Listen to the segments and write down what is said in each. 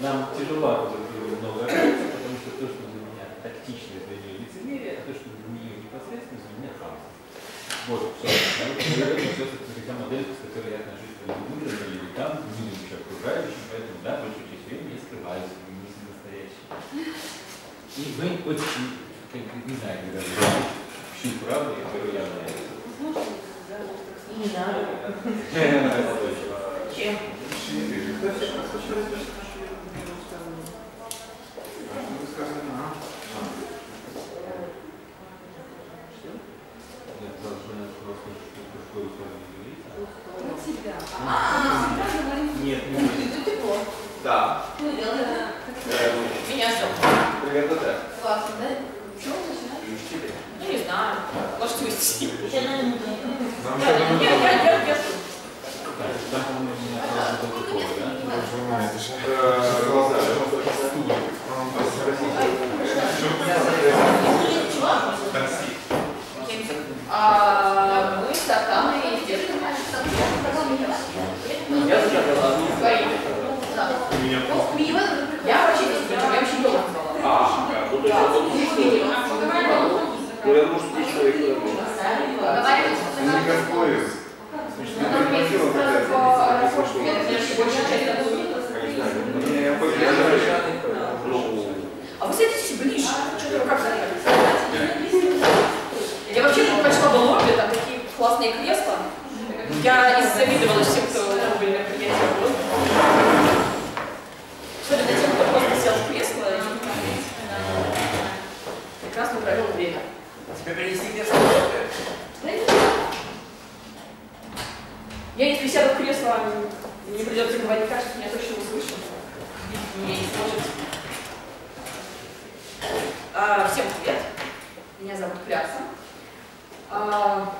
Нам друг другу много общаться, потому что то, что для меня тактичность, для нее лицемерие, а то, что для нее непосредственность, для меня хамство. Все. Такая модель, с которой я отношусь к людям, или там, к миру еще окружающим, поэтому, да, большую часть времени я скрываюсь, не настоящий. И мы очень, как, не знаю, когда вы всю правду, я говорю, я знаю. Не надо. Чем? Я должен просто что-то с вами говорить. Про себя. А, всегда говорим. Нет, не Ты тепло. Да. Ну, дело. Э, Меня все. Примерно так. Классно, да? Чего начинать? И учителя. Ну, не знаю. Можете уйти. Нам Я, я, я, я, я. Там, по-моему, у меня сразу был такой, да? Э, глаза. А мы с Оксаной сделали Я свои. Да. Я вообще не знаю, я вообще не знала. А, ну то есть я думаю, что здесь человек Говорим. Ну, А вы садитесь ближе. Я вообще предпочла бы лобби, там такие классные кресла. Я завидовала всем, кто были мероприятии был. Особенно тем, кто просто сел в кресло и прекрасно провел время. тебе принести кресло? Да нет. Я если сяду в кресло, не придется говорить, кажется, меня точно услышат. Не сможет. А, всем привет. Меня зовут Кляса. А,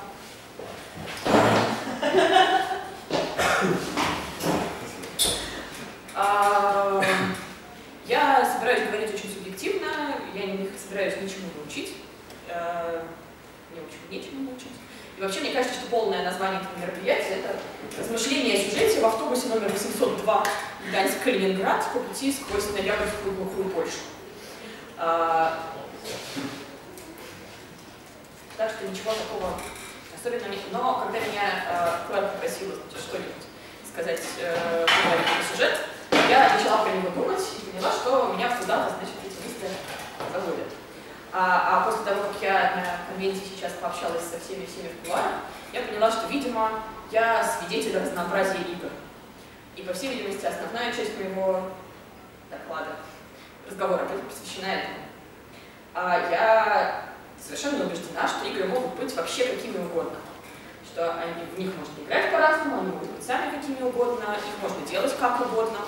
а, я собираюсь говорить очень субъективно, я не собираюсь ничему научить. Э, Мне очень нечему научить. Вообще, мне кажется, что полное название этого мероприятия – это «Размышления о сюжете в автобусе номер 802 Гданьск-Калининград по пути сквозь Ноябрьскую глухую Польшу». А, Так что ничего такого особенного нет. Но когда меня э, Клэр попросила что-нибудь сказать э, про сюжет, я начала про него думать и поняла, что меня куда-то, значит, эти мысли заводят. А, а после того, как я на конвенции сейчас пообщалась со всеми всеми в кулуарах, я поняла, что, видимо, я свидетель разнообразия игр. И, по всей видимости, основная часть моего доклада, разговора будет посвящена этому. А я совершенно убеждена, что игры могут быть вообще какими угодно. Что они, в них можно играть по-разному, они могут быть сами какими угодно, их можно делать как угодно,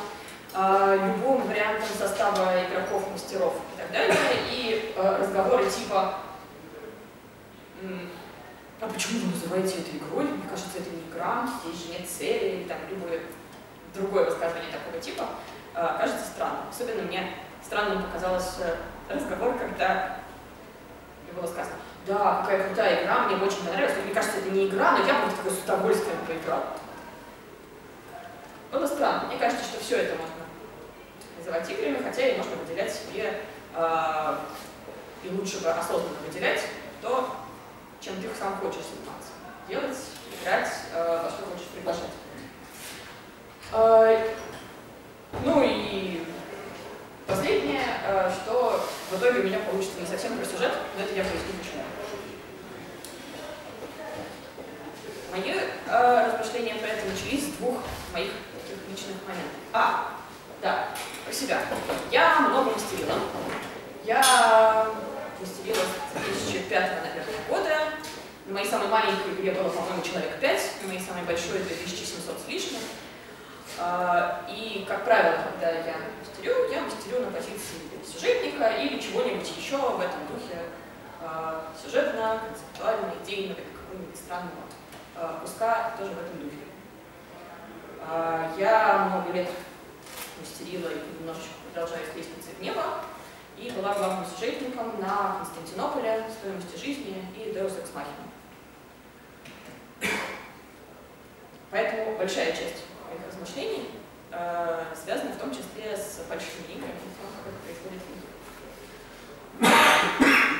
любым вариантом состава игроков, мастеров и так далее. И а, разговоры типа а почему вы называете это игрой? Мне кажется, это не игра, здесь же нет цели, или там любое другое высказывание такого типа, а, кажется странным. Особенно мне странным показалось э, разговор, когда было сказано, да, какая крутая игра, мне очень понравилась, мне кажется, это не игра, но я бы такой с удовольствием поиграл. Было странно. Мне кажется, что все это можно называть играми, хотя и можно выделять себе, э, и лучше бы осознанно выделять то, чем ты сам хочешь заниматься. Делать, играть, э, во что хочешь приглашать. Э, ну и последнее, э, что в итоге у меня получится не совсем про сюжет, но это я поясню почему. Мои э, размышления про это начались с двух моих таких личных моментов. А, да, про себя. Я много мастерила. Я мастерила с 2005 наверное, года. Моей самой маленькой игре было, по-моему, человек 5, на моей самой большой 2700 с лишним. А, И, как правило, когда я мастерю, я мастерю на позиции сюжетника или чего-нибудь еще в этом духе а, сюжетно, концептуально, идейного или какого-нибудь странного а, куска тоже в этом духе. я много лет мастерила и немножечко продолжаю с лестницы в небо, и была главным сюжетником на Константинополе, стоимости жизни и Deus Ex Machina. Поэтому большая часть моих размышлений э, связана в том числе с большими играми, как происходит.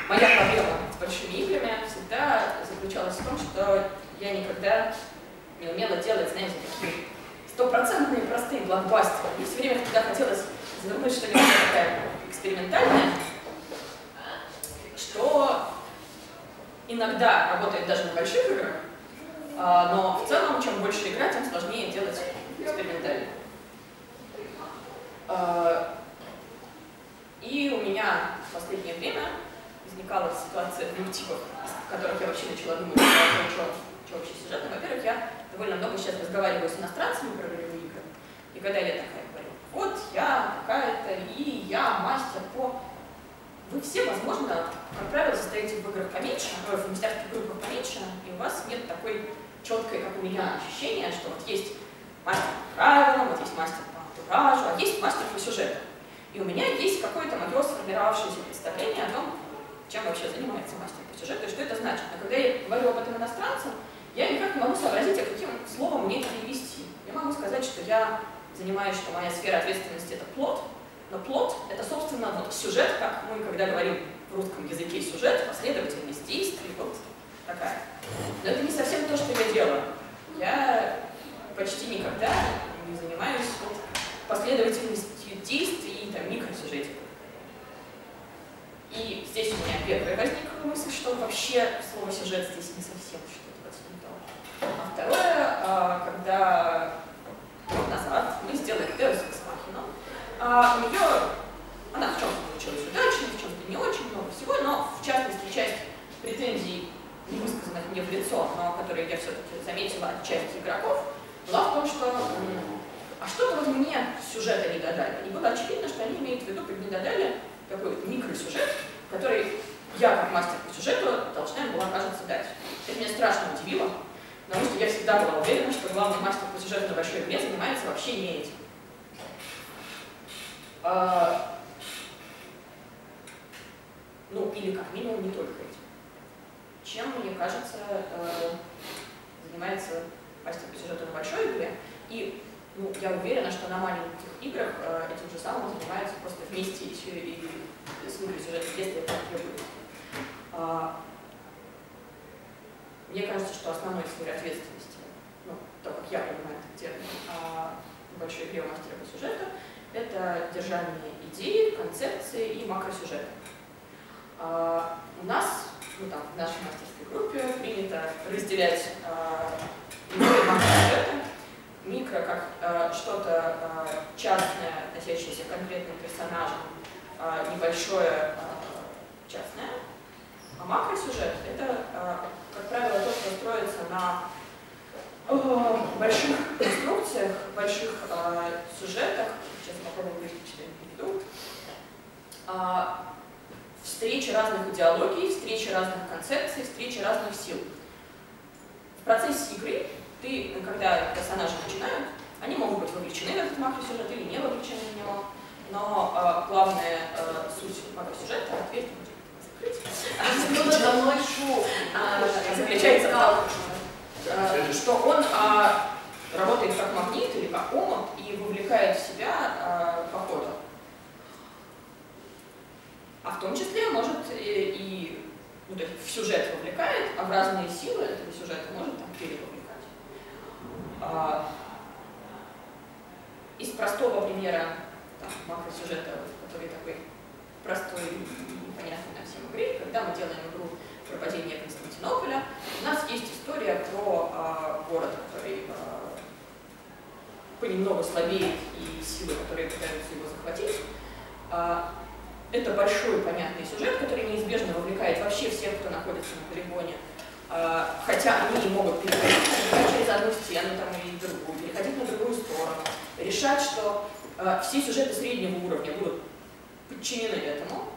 Моя проблема с большими играми всегда заключалась в том, что я никогда не умела делать, знаете, такие стопроцентные простые блокбастеры. Мне все время всегда хотелось завернуть что-нибудь такое экспериментальное, что иногда работает даже на больших играх, а, но в целом, чем больше игра, тем сложнее делать экспериментально. А, и у меня в последнее время возникала ситуация двух типов, в которых я вообще начала думать, что, что вообще сюжет. Во-первых, я довольно много сейчас разговариваю с иностранцами про ролевые игры. И когда я такая говорю, вот я такая-то, и я мастер по... Вы все, возможно, как правило, состоите в играх поменьше, в мастерских группах поменьше, и у вас нет такой четкой, как у меня, ощущения, что вот есть мастер по правилам, вот есть мастер по антуражу, а есть мастер по сюжету. И у меня есть какое-то мое сформировавшееся представление о том, чем вообще занимается мастер по сюжету и что это значит. Но когда я говорю об этом иностранцам, я никак не могу сообразить, а каким словом мне перевести. Я могу сказать, что я занимаюсь, что моя сфера ответственности это плод, но плод это, собственно, вот сюжет, как мы, когда говорим в русском языке сюжет, последовательность действий, вот такая. Но это не совсем то, что я делаю. Я почти никогда не занимаюсь вот последовательностью действий и там, микросюжетиков. И здесь у меня первая возникла мысль, что вообще слово сюжет здесь не совсем а второе, а, когда назад мы сделали Deus Ex Machina, у нее, она в чем-то получилась удачно, в чем-то не очень много всего, но в частности часть претензий, не высказанных мне в лицо, но которые я все-таки заметила от части игроков, была в том, что а что-то вот мне сюжета не додали. И было очевидно, что они имеют в виду, как не додали такой микросюжет, который я, как мастер по сюжету, должна была, кажется, дать. Это меня страшно удивило, Потому что я всегда была уверена, что главный мастер по сюжету большой игре занимается вообще не этим. А, ну, или как минимум не только этим. Чем, мне кажется, э, занимается мастер по сюжету на большой игре. И ну, я уверена, что на маленьких играх э, этим же самым занимаются просто вместе еще и, и с сюжета, если это требуется. Мне кажется, что основной сферой ответственности, ну, то, как я понимаю этот термин, а, большой игре мастера по сюжету, это держание идеи, концепции и макросюжета. А, у нас, ну там, в нашей мастерской группе принято разделять а, макросюжеты. Микро как а, что-то а, частное, относящееся к конкретным персонажам, а, небольшое а, частное. А макросюжет — это а, как правило, то, что строится на э, больших конструкциях, больших э, сюжетах, сейчас попробую выяснить, что я имею в виду, э, встречи разных идеологий, встречи разных концепций, встречи разных сил. В процессе игры ты, когда персонажи начинают, они могут быть вовлечены в этот макросюжет или не вовлечены в него, но э, главная э, суть макросюжета — ответ Основной шоу заключается в том, э, что он а, работает как магнит или как омут и вовлекает в себя а, по ходу. А в том числе может и, ну, то есть в сюжет вовлекает, а в разные силы этого сюжета может там перевовлекать. А, из простого примера там, макросюжета, который такой простой и понятный игре, когда мы делаем игру про падение Константинополя, у нас есть история про э, город, который э, понемногу слабеет и силы, которые пытаются его захватить. Э, это большой понятный сюжет, который неизбежно вовлекает вообще всех, кто находится на полигоне. Э, хотя они могут переходить через одну стену там, или другую, переходить на другую сторону, решать, что э, все сюжеты среднего уровня будут подчинены этому.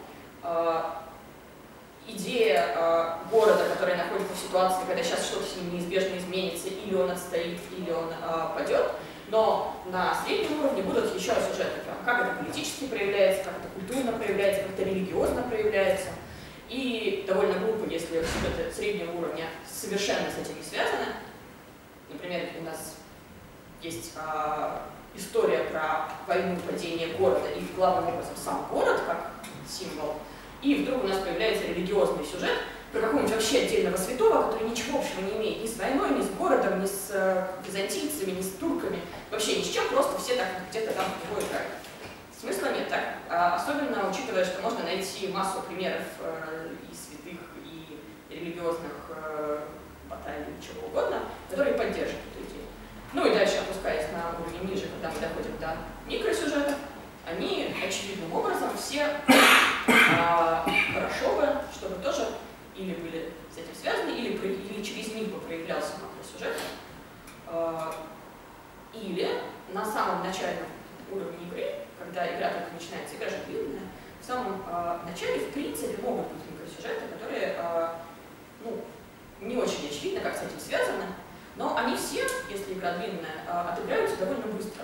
Идея э, города, который находится в ситуации, когда сейчас что-то с ним неизбежно изменится, или он отстоит, или он э, падет, но на среднем уровне будут еще сюжеты, как это политически проявляется, как это культурно проявляется, как это религиозно проявляется. И довольно глупо, если сюжеты среднего уровня совершенно с этим не связаны. Например, у нас есть а, история про войну, падение города и главным образом сам город как символ. И вдруг у нас появляется религиозный сюжет про какого-нибудь вообще отдельного святого, который ничего общего не имеет ни с войной, ни с городом, ни с э, византийцами, ни с турками, вообще ни с чем, просто все так где-то там в него играют. Смысла нет, так? А, особенно учитывая, что можно найти массу примеров э, и святых, и религиозных э, баталий, чего угодно, которые поддерживают идею. Ну и дальше, опускаясь на уровень ниже, когда мы доходим до микросюжетов, они очевидным образом все а, хорошо бы, чтобы тоже или были с этим связаны, или, или через них бы проявлялся макросюжет, а, или на самом начальном уровне игры, когда игра только начинается, игра же длинная, в самом а, начале, в принципе, могут быть микросюжеты, которые а, ну, не очень очевидно, как с этим связаны, но они все, если игра длинная, а, отыграются довольно быстро.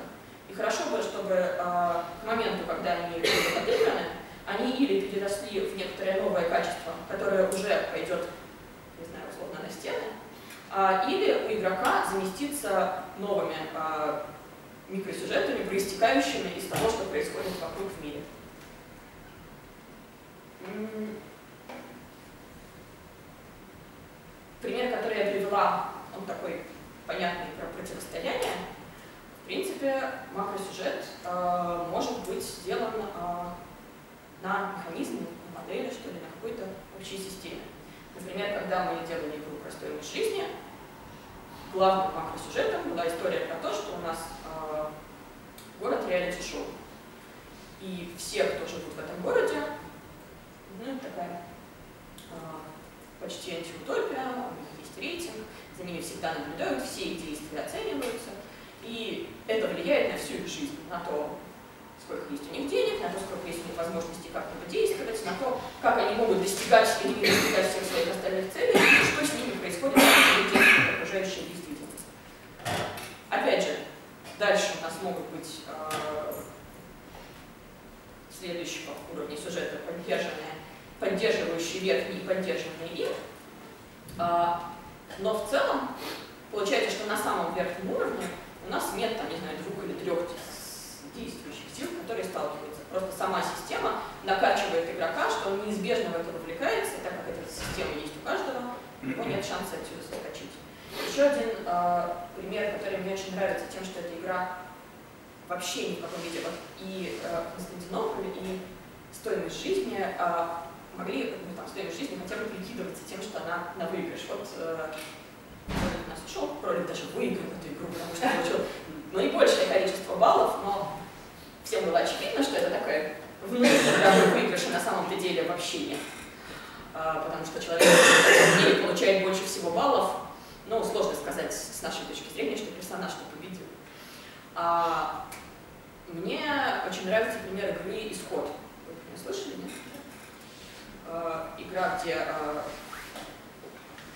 И хорошо бы, чтобы а, к моменту, когда они будут отыграны, они или переросли в некоторое новое качество, которое уже пойдет, не знаю, условно, на стены, а, или у игрока заместится новыми а, микросюжетами, проистекающими из того, что происходит вокруг в мире. Пример, который я привела, он такой понятный про противостояние. В принципе, макросюжет э, может быть сделан э, на механизме, на модели, что ли, на какой-то общей системе. Например, когда мы делали игру «Простой мир жизни», главным макросюжетом была история про то, что у нас э, город реалити-шоу. И все, кто живут в этом городе, ну, такая э, почти антиутопия, у них есть рейтинг, за ними всегда наблюдают, все их действия оцениваются, и это влияет на всю их жизнь, на то, сколько есть у них денег, на то, сколько есть у них возможностей как-либо действовать, на то, как они могут достигать или не достигать всех своих остальных целей, и что с ними происходит в окружающей действительности. Опять же, дальше у нас могут быть э, следующего уровня сюжета поддержанные, поддерживающие верхние и поддержанные их. Э, но в целом получается, что на самом верхнем уровне у нас нет, там, не знаю, двух или трех действующих сил, которые сталкиваются. Просто сама система накачивает игрока, что он неизбежно в это вовлекается, и так как эта система есть у каждого, у него нет шанса отсюда соскочить. Еще один э, пример, который мне очень нравится тем, что эта игра вообще ни в каком виде. Вот и э, Константинополь, и стоимость жизни э, могли, ну, там, стоимость жизни хотя бы прикидываться тем, что она на выигрыш. Вот э, у нас ушел, Пролик даже выиграл эту игру, потому что получил наибольшее количество баллов, но всем было очевидно, что это такая внутренний выигрыш, на самом-то деле вообще нет. А, потому что человек получает больше всего баллов, ну, сложно сказать с нашей точки зрения, что персонаж что победил. А, мне очень нравится пример игры «Исход». Вы меня слышали, нет? А, игра, где а,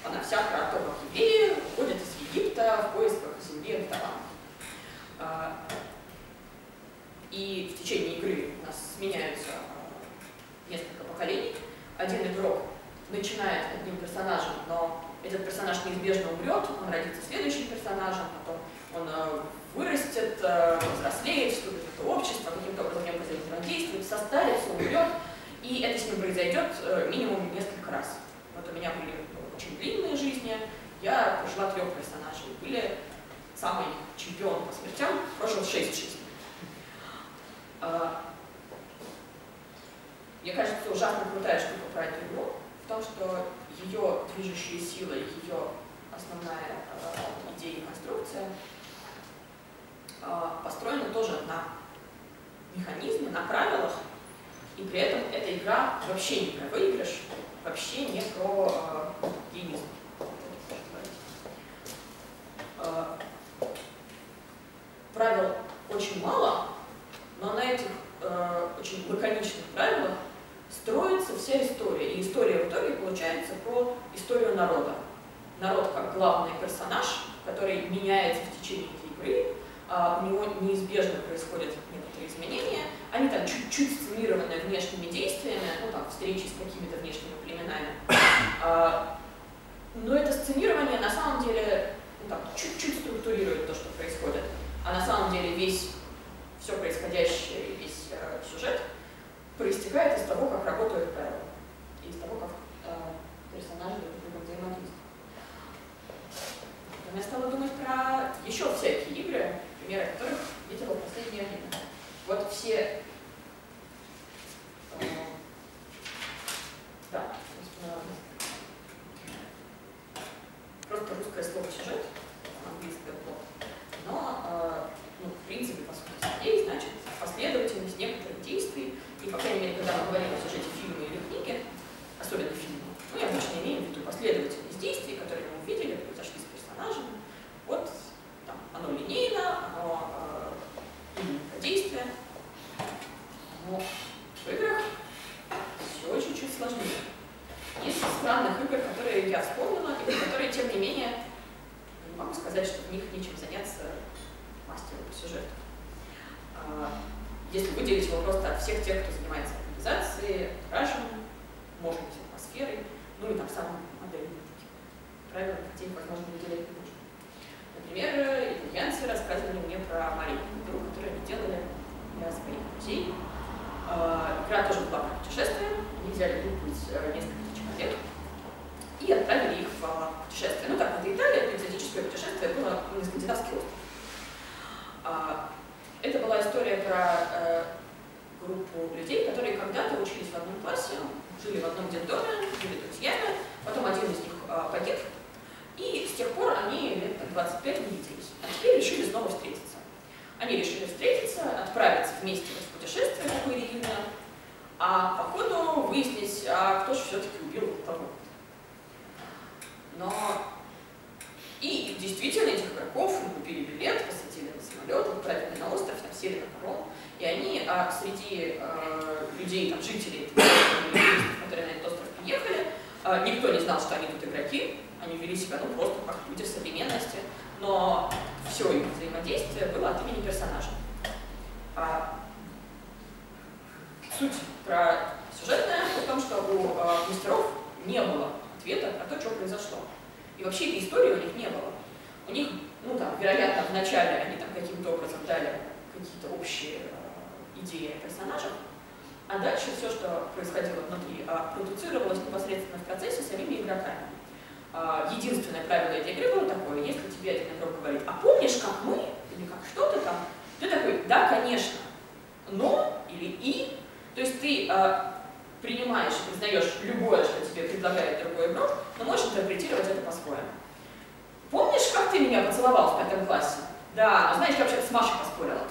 она вся про то, как евреи уходят из Египта в поисках земли обетованной. А, и в течение игры у нас сменяются несколько поколений. Один игрок начинает одним персонажем, но этот персонаж неизбежно умрет, он родится следующим персонажем, потом он а, вырастет, взрослеет, вступит в это общество, каким-то образом в нем взаимодействует, состарится, умрет, и это с ним произойдет минимум несколько раз. Вот у меня были очень длинные жизни, я прожила трех персонажей. Были самый чемпион по смертям, прожил шесть жизней. А, мне кажется, ужасно крутая штука про игру в том, что ее движущая сила, ее основная э, идея и конструкция э, построена тоже на механизме, на правилах, и при этом эта игра вообще не про выигрыш, вообще не про э, геймизм. Э, правил очень мало, но на этих э, очень лаконичных правилах строится вся история. И история в итоге получается про историю народа. Народ как главный персонаж, который меняется в течение игры, а, у него неизбежно происходят некоторые изменения, они там чуть-чуть сценированы внешними действиями, ну там встречи с какими-то внешними племенами. А, но это сценирование на самом деле ну, чуть-чуть структурирует то, что происходит. А на самом деле весь все происходящее, весь э, сюжет проистекает из того, как работают правила, и из того, как э, персонажи друг с другом взаимодействуют. Я стала думать про еще всякие игры, примеры которых видела в последнее время. Вот все... все их взаимодействие было от имени персонажа. А, суть про сюжетное в том, что у а, мастеров не было ответа на то, что произошло. И вообще этой истории у них не было. У них, ну там, вероятно, вначале они там каким-то образом дали какие-то общие э, идеи о персонажах, а дальше все, что происходило внутри, э, продуцировалось непосредственно в процессе самими игроками. Э, единственное правило этой игры было такое, если тебе один игрок говорит, а помнишь, как мы, или как что-то там, ты такой, да, конечно, но или и, то есть ты э, принимаешь и признаешь любое, что тебе предлагает другой игрок, но можешь интерпретировать это по-своему. Помнишь, как ты меня поцеловал в пятом классе? Да, но знаешь, я вообще с Машей поспорила.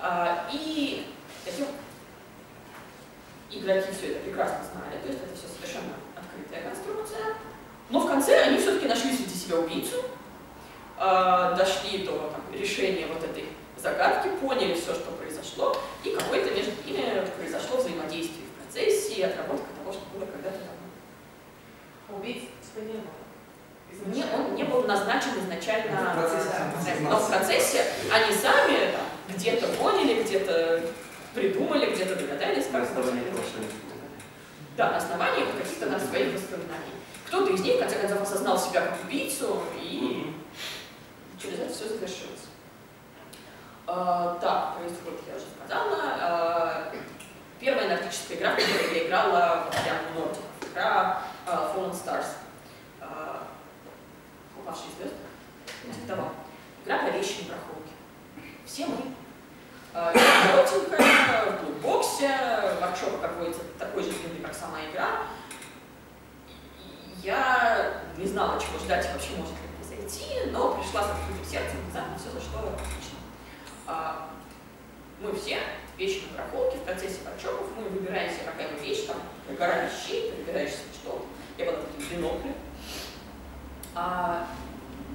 А, и этим игроки все это прекрасно знали, то есть это все совершенно открытая конструкция. Но в конце они все-таки нашли среди себя убийцу, а, дошли до там, решения вот этой загадки, поняли все, что произошло, и какое-то между ними произошло взаимодействие в процессе и отработка того, что было когда-то давно. Убийц типа не было. Не, он не был назначен изначально, в процессе, но в процессе они сами где-то поняли, где-то придумали, где-то догадались, как это Да, на основании каких-то на своих воспоминаний. Кто-то из них, в конце концов, осознал себя как убийцу, и через это все завершилось. А, так, происходит, я уже сказала. А, первая нордическая игра, в которой я играла прямо в Нордик. Игра а, Fallen Stars. А, упавшие звезды. Типа того. Игра про вещи на проходке. Все мы. А, коротенькая, в блокбоксе, воркшоп какой-то такой же длинный, как сама игра. Я не знала, чего ждать и вообще может ли произойти, но пришла с открытым сердцем, внезапно все зашло отлично. А, мы все вещи на проходке в процессе воркшопов, мы выбираем себе какая-нибудь вещь, там, гора вещей, ты выбираешь себе что Я была таким биноклем. А,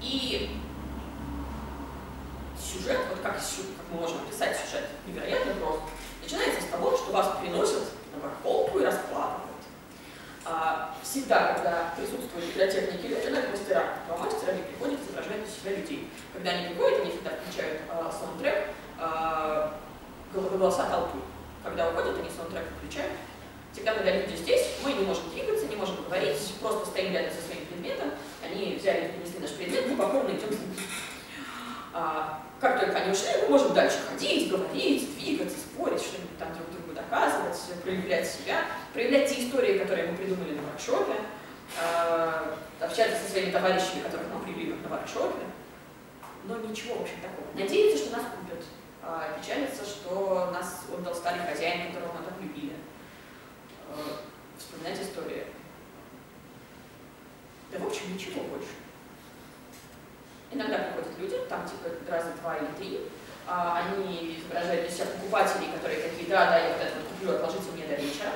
и сюжет, вот как, как мы можем описать сюжет, невероятно просто, начинается с того, что вас переносят на барахолку и раскладывают. А, всегда, когда присутствуют библиотекники или начинают мастера, два мастера, они приходят изображать из себя людей. Когда они приходят, они всегда включают а, саундтрек а, голоса толпы. Когда уходят, они саундтрек включают. Всегда, когда люди здесь, мы не можем двигаться, не можем говорить, просто стоим рядом со своим предметом, они взяли и принесли наш предмет, мы покорно идем с ним. А, как только они ушли, мы можем дальше ходить, говорить, двигаться, спорить, что-нибудь там друг другу доказывать, проявлять себя, проявлять те истории, которые мы придумали на воркшопе, а, общаться со своими товарищами, которых мы привели на воркшопе. Но ничего, в общем, такого. Надеяться, что нас купят. А, печалится, что нас отдал старый хозяин, которого мы так любили. А, вспоминать истории. Да, в общем, ничего больше. Иногда приходят люди, там типа раза два или три, а, они изображают из себя покупателей, которые такие, да, да, я вот это вот куплю, отложите мне до вечера.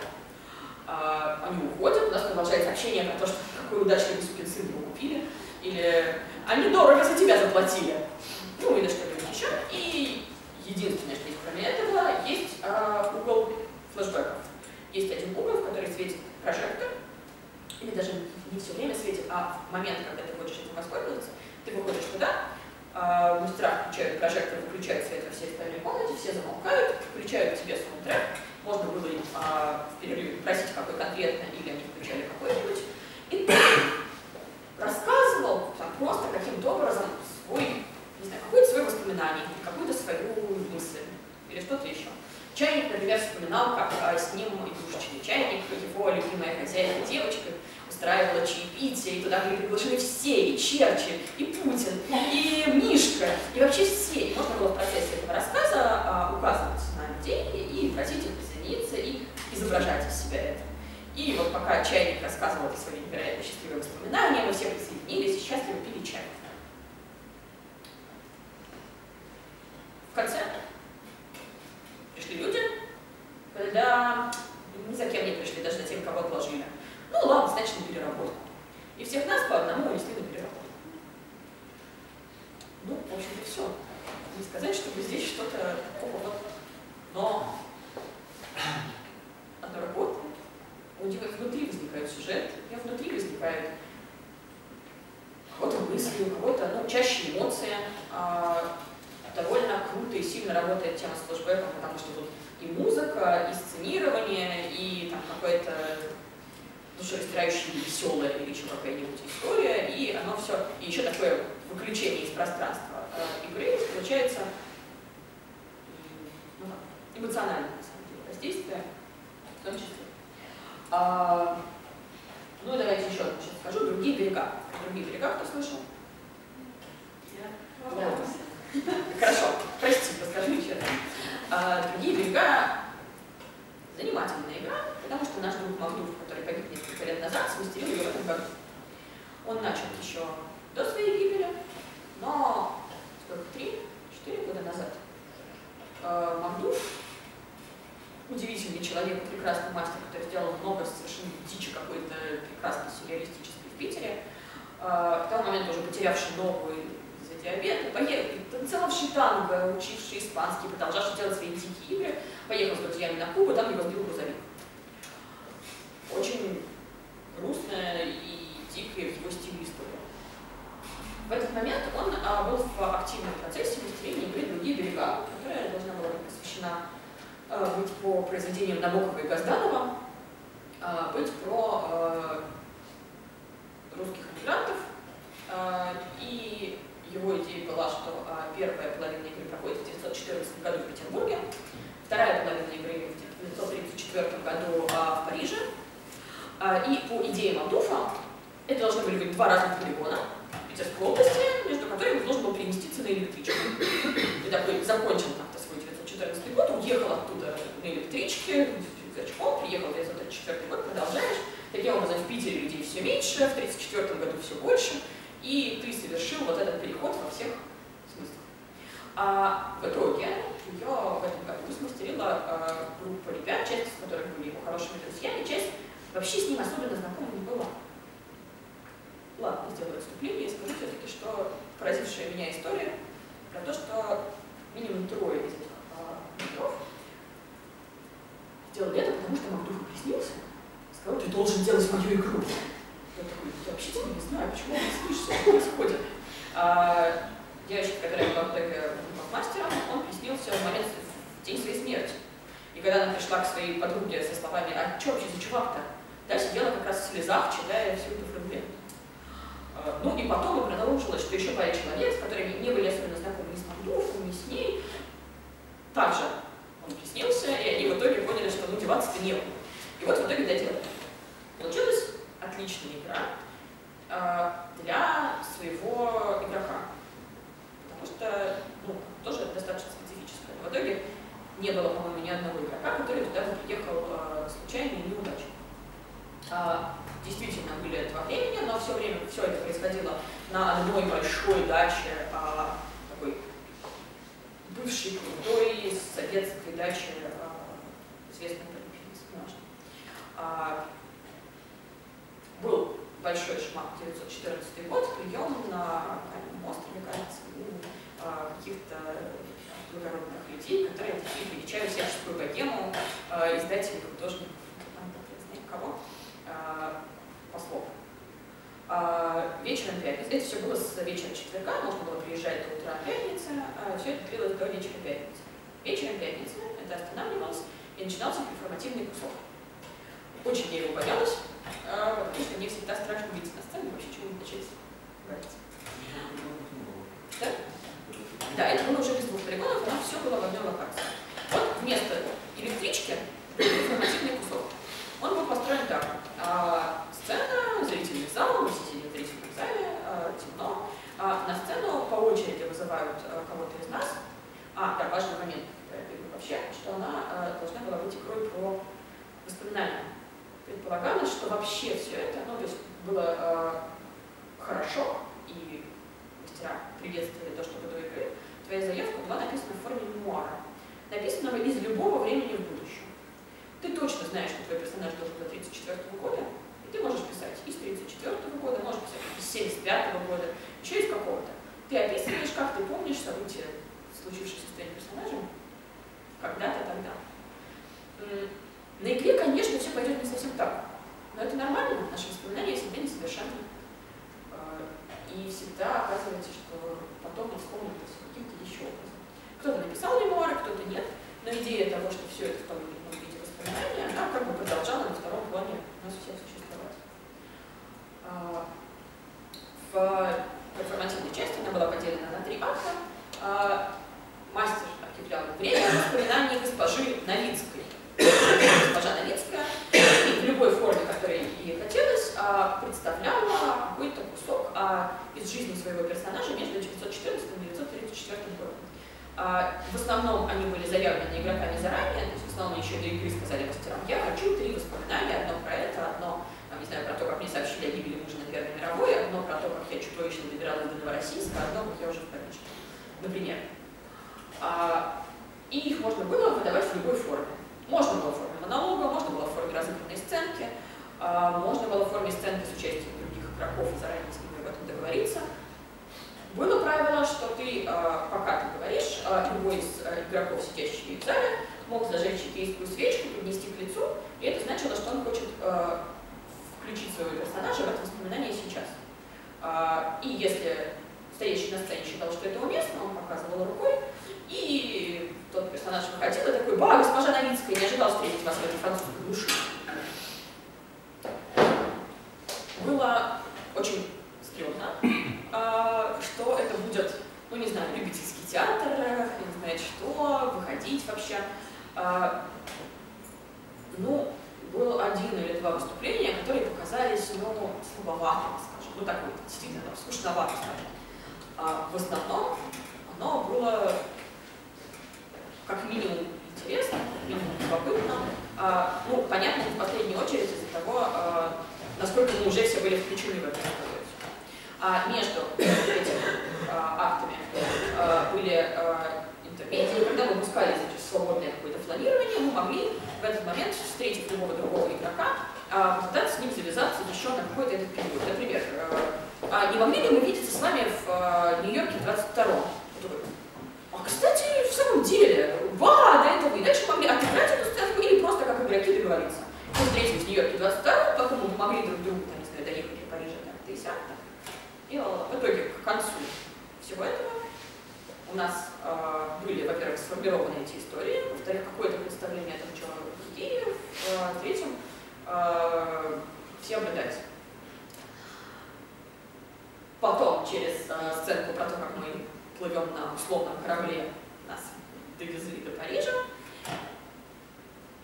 А, они уходят, у нас продолжается общение про то, что какой удачный сукин сын вы купили, или они дорого за тебя заплатили, ну или что-нибудь еще. И единственное, что есть кроме этого, есть а, угол флешбеков. Есть один угол, в который светит прожектор, или даже не все время светит, а в момент, когда ты хочешь этим воспользоваться, ты выходишь туда, э, мастера включают прожектор, выключают свет во всей остальной комнате, все замолкают, включают тебе саундтрек. Можно было им э, в перерыве просить, какой конкретно, или они включали человек, прекрасный мастер, который сделал много совершенно дичи какой-то прекрасной сюрреалистической в Питере, э, к тому моменту уже потерявший ногу из-за диабета, поехал, танцевавший танго, учивший испанский, продолжавший делать свои дикие игры, поехал с друзьями на Кубу, там его сбил грузовик. Очень грустная и дикая в его стиле. В этот момент он а, был в активном по произведениям Набокова и Газданова э, быть про э, русских эмигрантов. Э, и его идея была, что первая половина игры проходит в 1914 году в Петербурге, вторая половина игры в 1934 году в Париже. И по идее Мандуфа это должны были быть два разных полигона Питерской области, между которыми должен был переместиться на электричку. И такой закончен там 2014 год, уехал оттуда на электричке, зрачком, приехал в 1934 год, продолжаешь. Таким образом, в Питере людей все меньше, в 1934 году все больше, и ты совершил вот этот переход во всех смыслах. А в итоге я в этом году смастерила а, группу ребят, часть из которых были его хорошими друзьями, часть вообще с ним особенно знакома не была. Ладно, сделаю отступление и скажу все-таки, что поразившая меня история про то, что минимум трое из этих миров сделали это, потому что Макдуха приснился, сказал, ты должен делать мою игру. Я такой, я вообще не знаю, почему он снишься, что происходит. А, девочке, которая была в итоге мастером, он приснился в момент в день своей смерти. И когда она пришла к своей подруге со словами «А что вообще за чувак-то?» Та сидела как раз в слезах, читая всю эту фрагмент. Ну и потом обнаружилось, что еще паре человек, с которыми не были особенно знакомы с Мандуфом, ни с ней, также он приснился, и они в итоге поняли, что ну деваться-то некуда. И вот в итоге доделали. Получилась отличная игра э, для своего игрока. Потому что, ну, тоже достаточно специфическая. Но в итоге не было, по-моему, ни одного игрока, который туда бы приехал э, случайно и неудачно. Э, действительно были два времени, но все время все это происходило на одной большой даче, э, такой бывшей крутой советской даче э, известной а, был большой шмак 914 год, прием на Каменном острове, кажется, у а, каких-то благородных людей, которые величают всяческую богему, а, издателей, художников, там, не кого, а, послов. А, вечером пятницы, это все было с вечера четверга, можно было приезжать до утра пятницы, а все это длилось до вечера пятницы. Вечером пятницы это останавливалось, и начинался перформативный кусок. Очень я его боялась, а, потому что мне всегда страшно выйти на сцену и вообще чего-нибудь начать говорить. Да? Да, это было уже без двух полигонов, но все было в одной локации. Вот вместо электрички был информативный кусок. Он был построен так. А, сцена, зрительный зал, мы сидели в зрительном зале, а, темно. А, на сцену по очереди вызывают а, кого-то из нас. А, да, важный момент вообще, что она а, должна была выйти к про воспоминания предполагалось, что вообще все это, ну, то есть было э, хорошо, и мастера приветствовали то, что вы до игры, твоя заявка была написана в форме мемуара, написанного из любого времени в будущем. Ты точно знаешь, что твой персонаж должен до 34 года, и ты можешь писать из 34 года, можешь писать из 75 года, из какого-то. Ты описываешь, как ты помнишь события, случившиеся с твоим персонажем, когда-то тогда. На игре, конечно, все пойдет не совсем так. Но это нормально, наши воспоминания всегда несовершенны. А, и всегда оказывается, что потом мы вспомним это каким-то еще образом. Кто-то написал мемуары, кто-то нет, но идея того, что все это в том или ином виде воспоминания, она как бы продолжала на втором плане у нас всех существовать. А, в перформативной части она была поделена на три акта. А, мастер объявлял время воспоминаний госпожи Новицкой госпожа Новицкая, в любой форме, которой ей хотелось, а, представляла какой-то кусок а, из жизни своего персонажа между 1914 и 1934 годом. В основном они были заявлены игроками заранее, то есть в основном еще до игры сказали мастерам, я хочу три воспоминания, одно про это, одно не знаю, про то, как мне сообщили о гибели мужа на Первой мировой, одно про то, как я чудовищно добиралась до Новороссийска, одно, как я уже в Париже. Например. И их можно было выдавать в любой форме. Можно было в форме монолога, можно было в форме разыгранной сценки, а, можно было в форме сценки с участием других игроков и заранее с ними об этом договориться. Было правило, что ты, а, пока ты говоришь, а, любой из игроков, сидящих в зале, мог зажечь чекейскую свечку, поднести к лицу, и это значило, что он хочет включить своего персонажа в это воспоминание сейчас. И если стоящий на сцене считал, что это уместно, он показывал рукой, и тот персонаж выходил и такой, ба, госпожа Новицкая, не ожидал встретить вас в этой французской души. Было очень стрёмно, а, что это будет, ну не знаю, любительский театр, не знаю что, выходить вообще. А, ну, был один или два выступления, которые показались, ну, слабоватыми, скажем, ну, такой, действительно, скучновато, скажем. А в основном оно было как минимум интересно, как минимум любопытно. А, ну, понятно, в последнюю очередь из-за того, а, насколько мы уже все были включены в эту историю. А между этими а, актами а, были а, интермедии, когда мы пускали значит, свободное какое-то фланирование, мы могли в этот момент, встретив любого другого игрока, а, попытаться с ним завязаться еще на какой-то этот период. Например, а, а не могли ли мы видеться с вами в а, Нью-Йорке 22-м? А, кстати, в самом деле, ба, до этого, и дальше могли отыграть эту сценку или просто как игроки договориться. Мы встретились в Нью-Йорке 22 потом мы помогли друг другу, там, не знаю, доехать до Парижа, так, 50 И в итоге, к концу всего этого, у нас э, были, во-первых, сформированы эти истории, во-вторых, какое-то представление о том, что идеи, э, в-третьем, э, все обладаются. Потом, через э, сценку про то, как мы плывем на условном корабле, нас довезли до Парижа,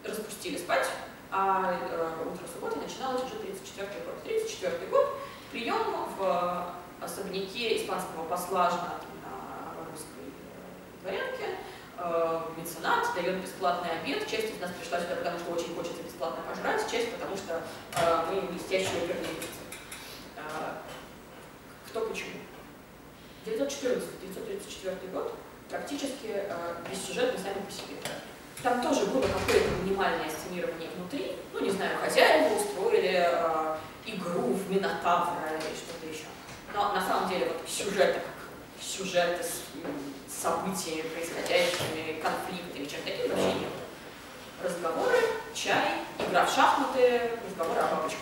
распустили спать, а э, утро субботы начиналось уже 34 год. 34 год, прием в особняке испанского посла русской дворянке, э, меценат дает бесплатный обед, часть из нас пришла сюда, потому что очень хочется бесплатно пожрать, часть потому что э, мы блестящие оперные э, Кто почему? 914-934 год практически э, бессюжетны сами по себе. Там тоже было какое-то минимальное сценирование внутри, ну не знаю, хозяева устроили игру в Минотавра или что-то еще. Но на самом деле вот сюжеты, сюжеты с событиями, происходящими, конфликтами, чем таким вообще нет. Разговоры, чай, игра в шахматы, разговоры о бабочках.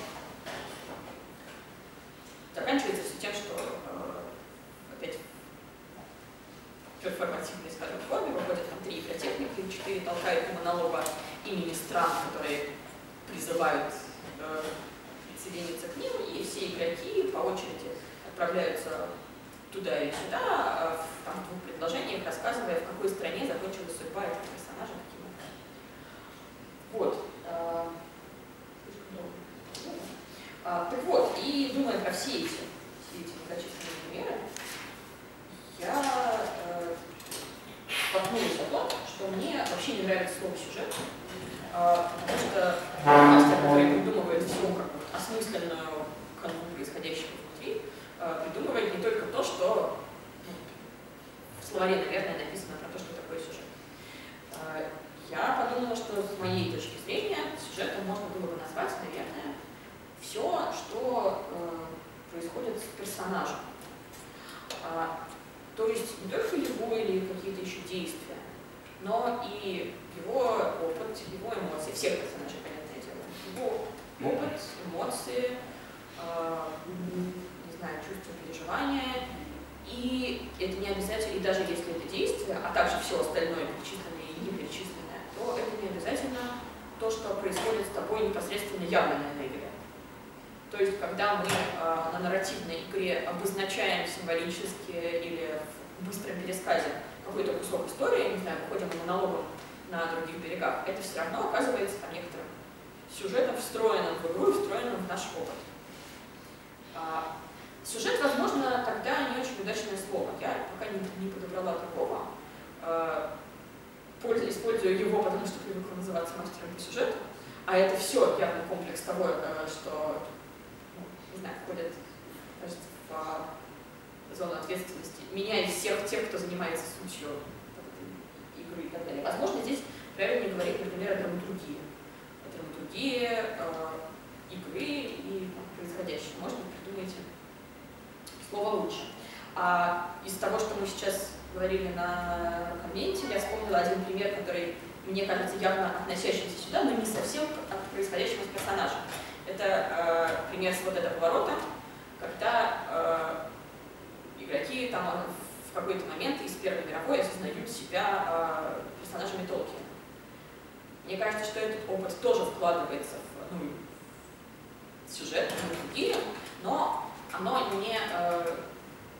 Заканчивается все тем, что э, опять перформативной, скажем, форме выходят там три игротехники, четыре толкают монолога имени стран, которые призывают э, присоединиться к ним, и все игроки по очереди отправляются туда или сюда, а в, там, двух предложениях, рассказывая, в какой стране закончилась судьба этого персонажа, каким образом. Вот. А, а, так вот, и думая про все эти, все эти многочисленные примеры, я э, о том, что мне вообще не нравится слово сюжет, э, потому что мастер, который придумывает всю как осмысленную канву происходящего э, придумывает не только то, что ну, в словаре, наверное, написано про то, что такое сюжет. Э, я подумала, что с моей точки зрения сюжетом можно было бы назвать, наверное, все, что э, происходит с персонажем. То есть не только его или какие-то еще действия, но и его опыт, его эмоции, всех персонажей, понятное дело. Его опыт, эмоции, знаю, чувство переживания. И это не обязательно, и даже если это действие, а также все остальное, перечисленное и неперечисленное, то это не обязательно то, что происходит с тобой непосредственно явно на игре. То есть, когда мы э, на нарративной игре обозначаем символически или в быстром пересказе какой-то кусок истории, не знаю, выходим монологом на других берегах, это все равно оказывается там некоторым сюжетом, встроенным в игру встроенным в наш опыт. Сюжет, возможно, тогда не очень удачное слово. Я пока не, не подобрала другого. А, использую его, потому что привыкла называться мастером по сюжету. А это все явный комплекс того, э, что знаю, входят кажется, в а, зону ответственности. Меня и всех тех, кто занимается сутью игры и так далее. Возможно, здесь правильнее говорить, например, о драматургии. О драматургии э, игры и там, происходящего. Может быть, придумайте слово лучше. А из того, что мы сейчас говорили на комменте, я вспомнила один пример, который мне кажется явно относящимся сюда, но не совсем от происходящего с персонажем. Это э, пример с вот этого поворота, когда э, игроки там в какой-то момент из Первой мировой осознают себя э, персонажами Толкина. Мне кажется, что этот опыт тоже вкладывается в ну, сюжет, в другие, но оно не э,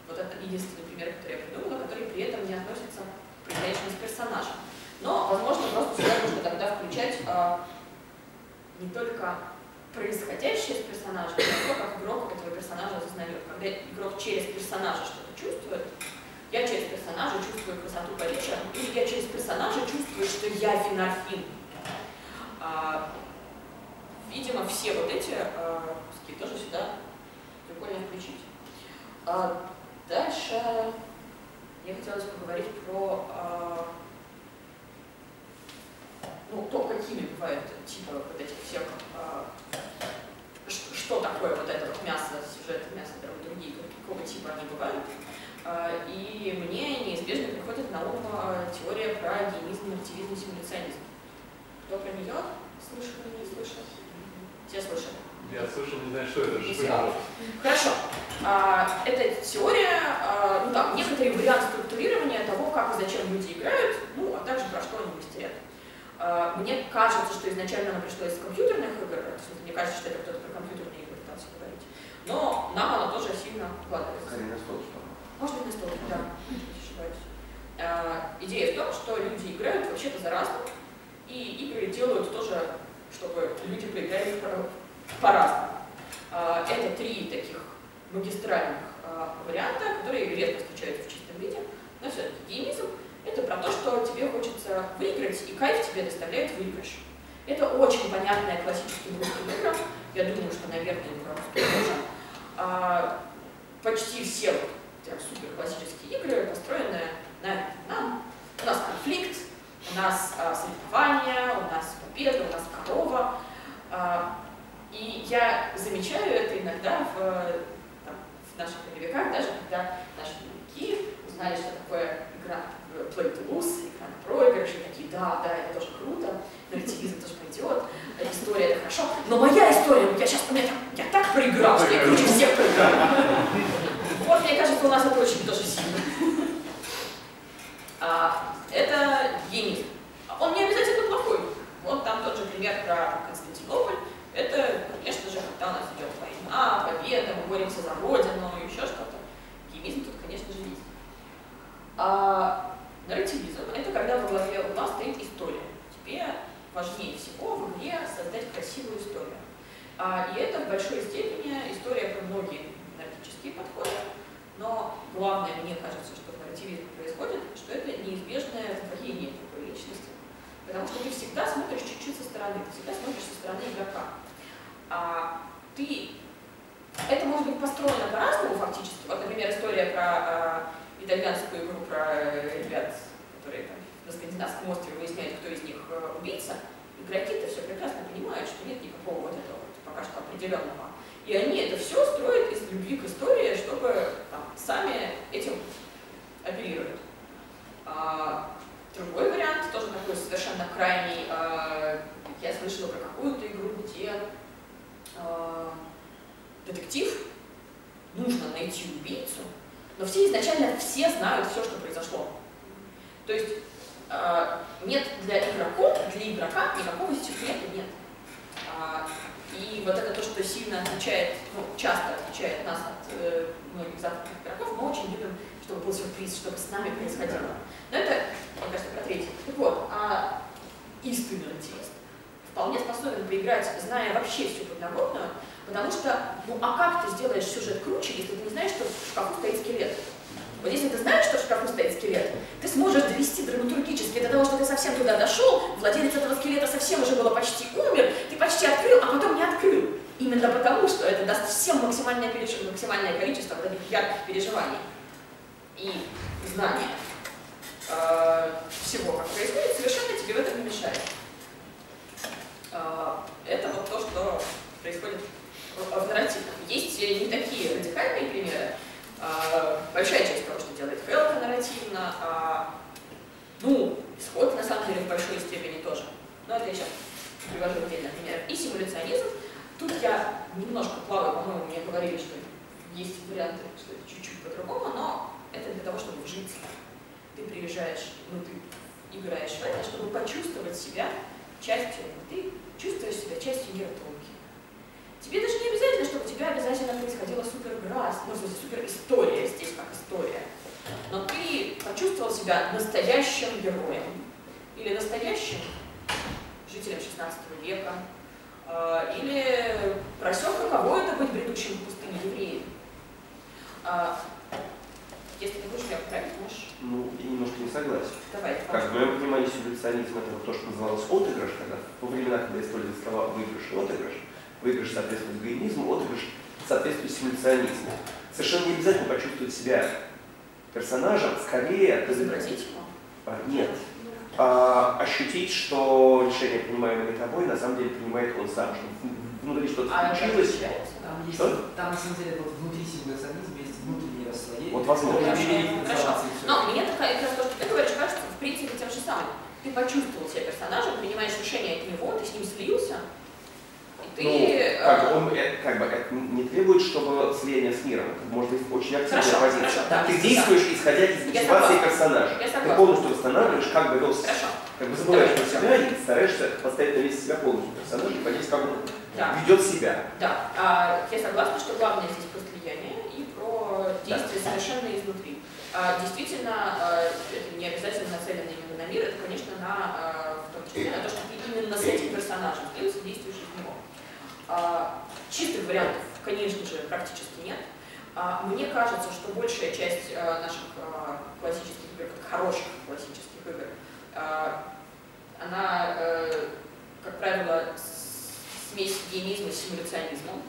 вот это единственный пример, который я придумала, который при этом не относится к происходящему с персонажем. Но, возможно, просто сюда нужно тогда включать э, не только происходящее с персонажем, а то, как игрок этого персонажа осознает. Когда игрок через персонажа что-то чувствует, я через персонажа чувствую красоту Парижа, или я через персонажа чувствую, что я Финарфин. А, видимо, все вот эти куски тоже сюда прикольно включить. А, дальше мне хотелось поговорить про а, ну, то, какими бывают типы вот этих всех а, что такое вот это вот мясо, сюжет мясо, другие, какого типа они бывают. А, и мне неизбежно приходит на ум а, теория про генизм, активизм, симуляционизм. Кто про нее слышал или не слышал? Все слышали? Я слышал, не знаю, что это. Что Хорошо. А, это теория, ну там, некоторый вариант структурирования того, как зачем люди играют, ну, а также про что они мастерят. А, мне кажется, что изначально оно пришло из компьютерных игр, мне кажется, что это кто-то про компьютерные игры пытался говорить. Но нам оно тоже сильно вкладывается. Скорее на стол, что Может быть, на стол, да, ошибаюсь. А, идея в том, что люди играют вообще-то за разным, и игры делают тоже, чтобы люди поиграли по- по-разному. А, это три таких магистральных а, варианта, которые редко встречаются в чистом виде, но все-таки геймизм — это про то, что тебе хочется выиграть, и кайф тебе доставляет выигрыш. Это очень понятная классическим русским играм, я думаю, что, наверное, про тоже. А, почти все вот прям супер классические игры построены на, на у нас конфликт, у нас соревнования, у нас победа, у нас корова. И я замечаю это иногда в, там, в наших ролевиках, даже когда наши ролевики узнали, что такое игра play to lose, игра на проигрыш, и такие, да, да, это тоже круто, нарративизм тоже пойдет, история это хорошо, но моя история, я сейчас, там, я так проиграл, что я круче всех проиграл. Вот, мне кажется, у нас это очень тоже сильно. А, это геймизм. Он не обязательно плохой. Вот там тот же пример про Константинополь. Это, конечно же, когда у нас идет война, победа, мы боремся за родину, еще что-то. Геймизм тут, конечно же, есть. А нарративизм – это когда во главе угла стоит история. Тебе важнее всего в игре создать красивую историю. А, и это в большой степени история про многие нарратические подходы, но главное, мне кажется, что в нарративизме происходит, что это неизбежное творение такой личности. Потому что ты всегда смотришь чуть-чуть со стороны, ты всегда смотришь со стороны игрока. А ты... Это может быть построено по-разному фактически. Вот, например, история про а, итальянскую игру про э, ребят, которые там, на скандинавском острове выясняют, кто из них э, убийца. Игроки-то все прекрасно понимают, что нет никакого вот этого вот пока что определенного. И они это все строят из любви к истории, чтобы там, сами этим оперируют. А, другой вариант, тоже такой совершенно крайний, а, я слышала про какую-то игру, где детектив, нужно найти убийцу, но все изначально все знают все, что произошло. То есть а, нет для игроков, для игрока никакого секрета нет. А, и вот это то, что сильно отличает, ну, часто отличает нас от э, многих западных игроков, мы очень любим, чтобы был сюрприз, чтобы с нами происходило. Но это, мне кажется, про третий. Так вот, а истинный артист вполне способен поиграть, зная вообще всю подноготную, потому что, ну а как ты сделаешь сюжет круче, если ты не знаешь, что в шкафу стоит скелет? Вот если ты знаешь, что в шкафу стоит скелет, ты сможешь довести драматургически до того, что ты совсем туда дошел, владелец этого скелета совсем уже было почти умер, ты почти открыл, а потом не открыл. Именно потому, что это даст всем максимальное, переж- максимальное количество вот этих ярких переживаний и знания э, всего, как происходит, совершенно тебе в этом не мешает. Э, это вот то, что происходит в, нарративах. Есть не такие радикальные примеры, а, большая часть того, что делает Хелка нарративно, а, ну, исход на самом деле в большой степени тоже. Но это я сейчас привожу отдельно пример. И симуляционизм. Тут я немножко плаваю, по-моему, мне говорили, что есть варианты, что это чуть-чуть по-другому, но это для того, чтобы вжиться. Ты приезжаешь, ну ты играешь в это, чтобы почувствовать себя частью, ты чувствуешь себя частью мира Толкина. Тебе даже не обязательно, чтобы у тебя обязательно происходила супер игра, ну, в смысле, супер история здесь как история. Но ты почувствовал себя настоящим героем или настоящим жителем 16 века, э, или просек, каково это быть бредущим в пустыне евреем. А, если ты будешь меня поправить, можешь. Ну, я немножко не согласен. Давай, Как в моем понимании симуляционизм это вот то, что называлось отыгрыш, когда во времена, когда использовали слова выигрыш и отыгрыш, выигрыш соответствует геймизму, отыгрыш соответствует симуляционизму. Совершенно не обязательно почувствовать себя персонажем, скорее ты изобразить его. А, Нет. А, ощутить, что решение, принимаемое тобой, на самом деле принимает он сам, что внутри что-то А случилось. Там есть, Что? там на самом деле вот внутри симуляционизма. Вот возможно. Хорошо. Но мне такая, раз то, что ты говоришь, кажется, в принципе, тем же самым. Ты почувствовал себя персонажем, принимаешь решение от него, ты с ним слился, ты Ну. э, как бы, он, э, как бы, это не требует, чтобы слияние с миром. Может быть очень активная Хорошо, позиция. хорошо, да. Ты действуешь, исходя из мотивации персонажа. Ты полностью восстанавливаешь, как бы вел Хорошо. как бы забываешь про себя и стараешься поставить на месте себя полностью персонажа и понять, как он Да. ведет себя. Да, а, я согласна, что главное здесь про слияние и про действие совершенно изнутри. А, действительно, а, это не обязательно нацелено именно на мир, это, конечно, на, а, в том числе на то, что именно с этим персонажем ты действуешь из него. А, чистых вариантов, конечно же, практически нет. А, мне кажется, что большая часть наших классических игр, хороших классических игр, она, э, как правило, смесь геймизма с симуляционизмом.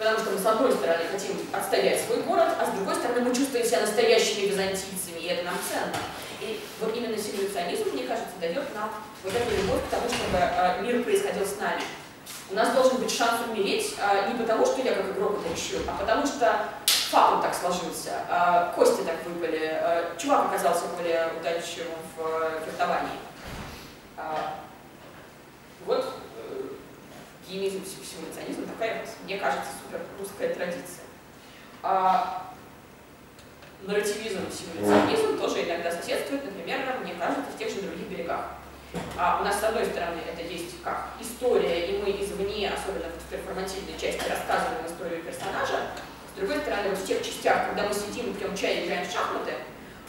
Потому что мы, с одной стороны, хотим отстоять свой город, а с другой стороны, мы чувствуем себя настоящими византийцами, и это нам ценно. И вот именно симуляционизм, мне кажется, дает нам вот эту любовь к тому, чтобы э, мир происходил с нами. У нас должен быть шанс умереть э, не потому, что я как игрок это решил, а потому что факт так сложился, э, кости так выпали, чувак оказался более удачливым в э, фехтовании. А, Вот геймизм, симуляционизм такая мне кажется, супер русская традиция. А, нарративизм, симуляционизм тоже иногда соседствует, например, мне кажется, в тех же других берегах. А у нас, с одной стороны, это есть как история, и мы извне, особенно в перформативной части, рассказываем историю персонажа. С другой стороны, вот в тех частях, когда мы сидим пьем чай и играем в шахматы,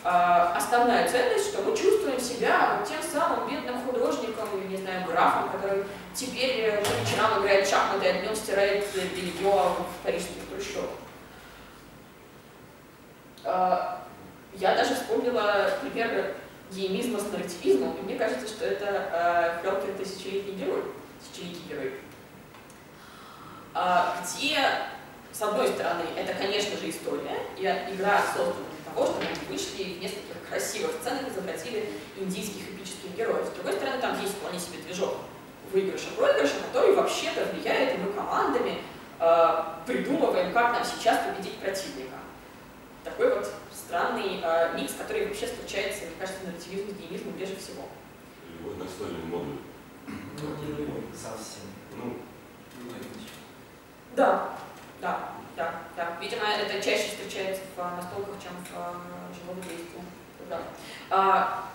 основная ценность, что мы чувствуем себя вот тем самым бедным художником, или, не знаю, графом, который теперь э, по вечерам играет шахматы, а днем стирает э, белье в парижских трущобах. А, Я даже вспомнила пример геймизма с нарративизмом, и мне кажется, что это Хелкин «Тысячелетний герой», «Тысячеликий герой», А, где, с одной стороны, это, конечно же, история, и игра создана того, чтобы они вышли и в нескольких красивых сценах изобразили индийских эпических героев. С другой стороны, там есть вполне себе движок выигрыша-проигрыша, который вообще-то влияет, и мы командами э, придумываем, как нам сейчас победить противника. Такой вот странный э, микс, который вообще встречается, мне кажется, нарративизм с геймизмом ближе всего. Вот настольный модуль. Ну, не совсем. Ну, Да, да, да, да. Видимо, это чаще встречается в э, настолках, чем в э, живом действии. Да. А,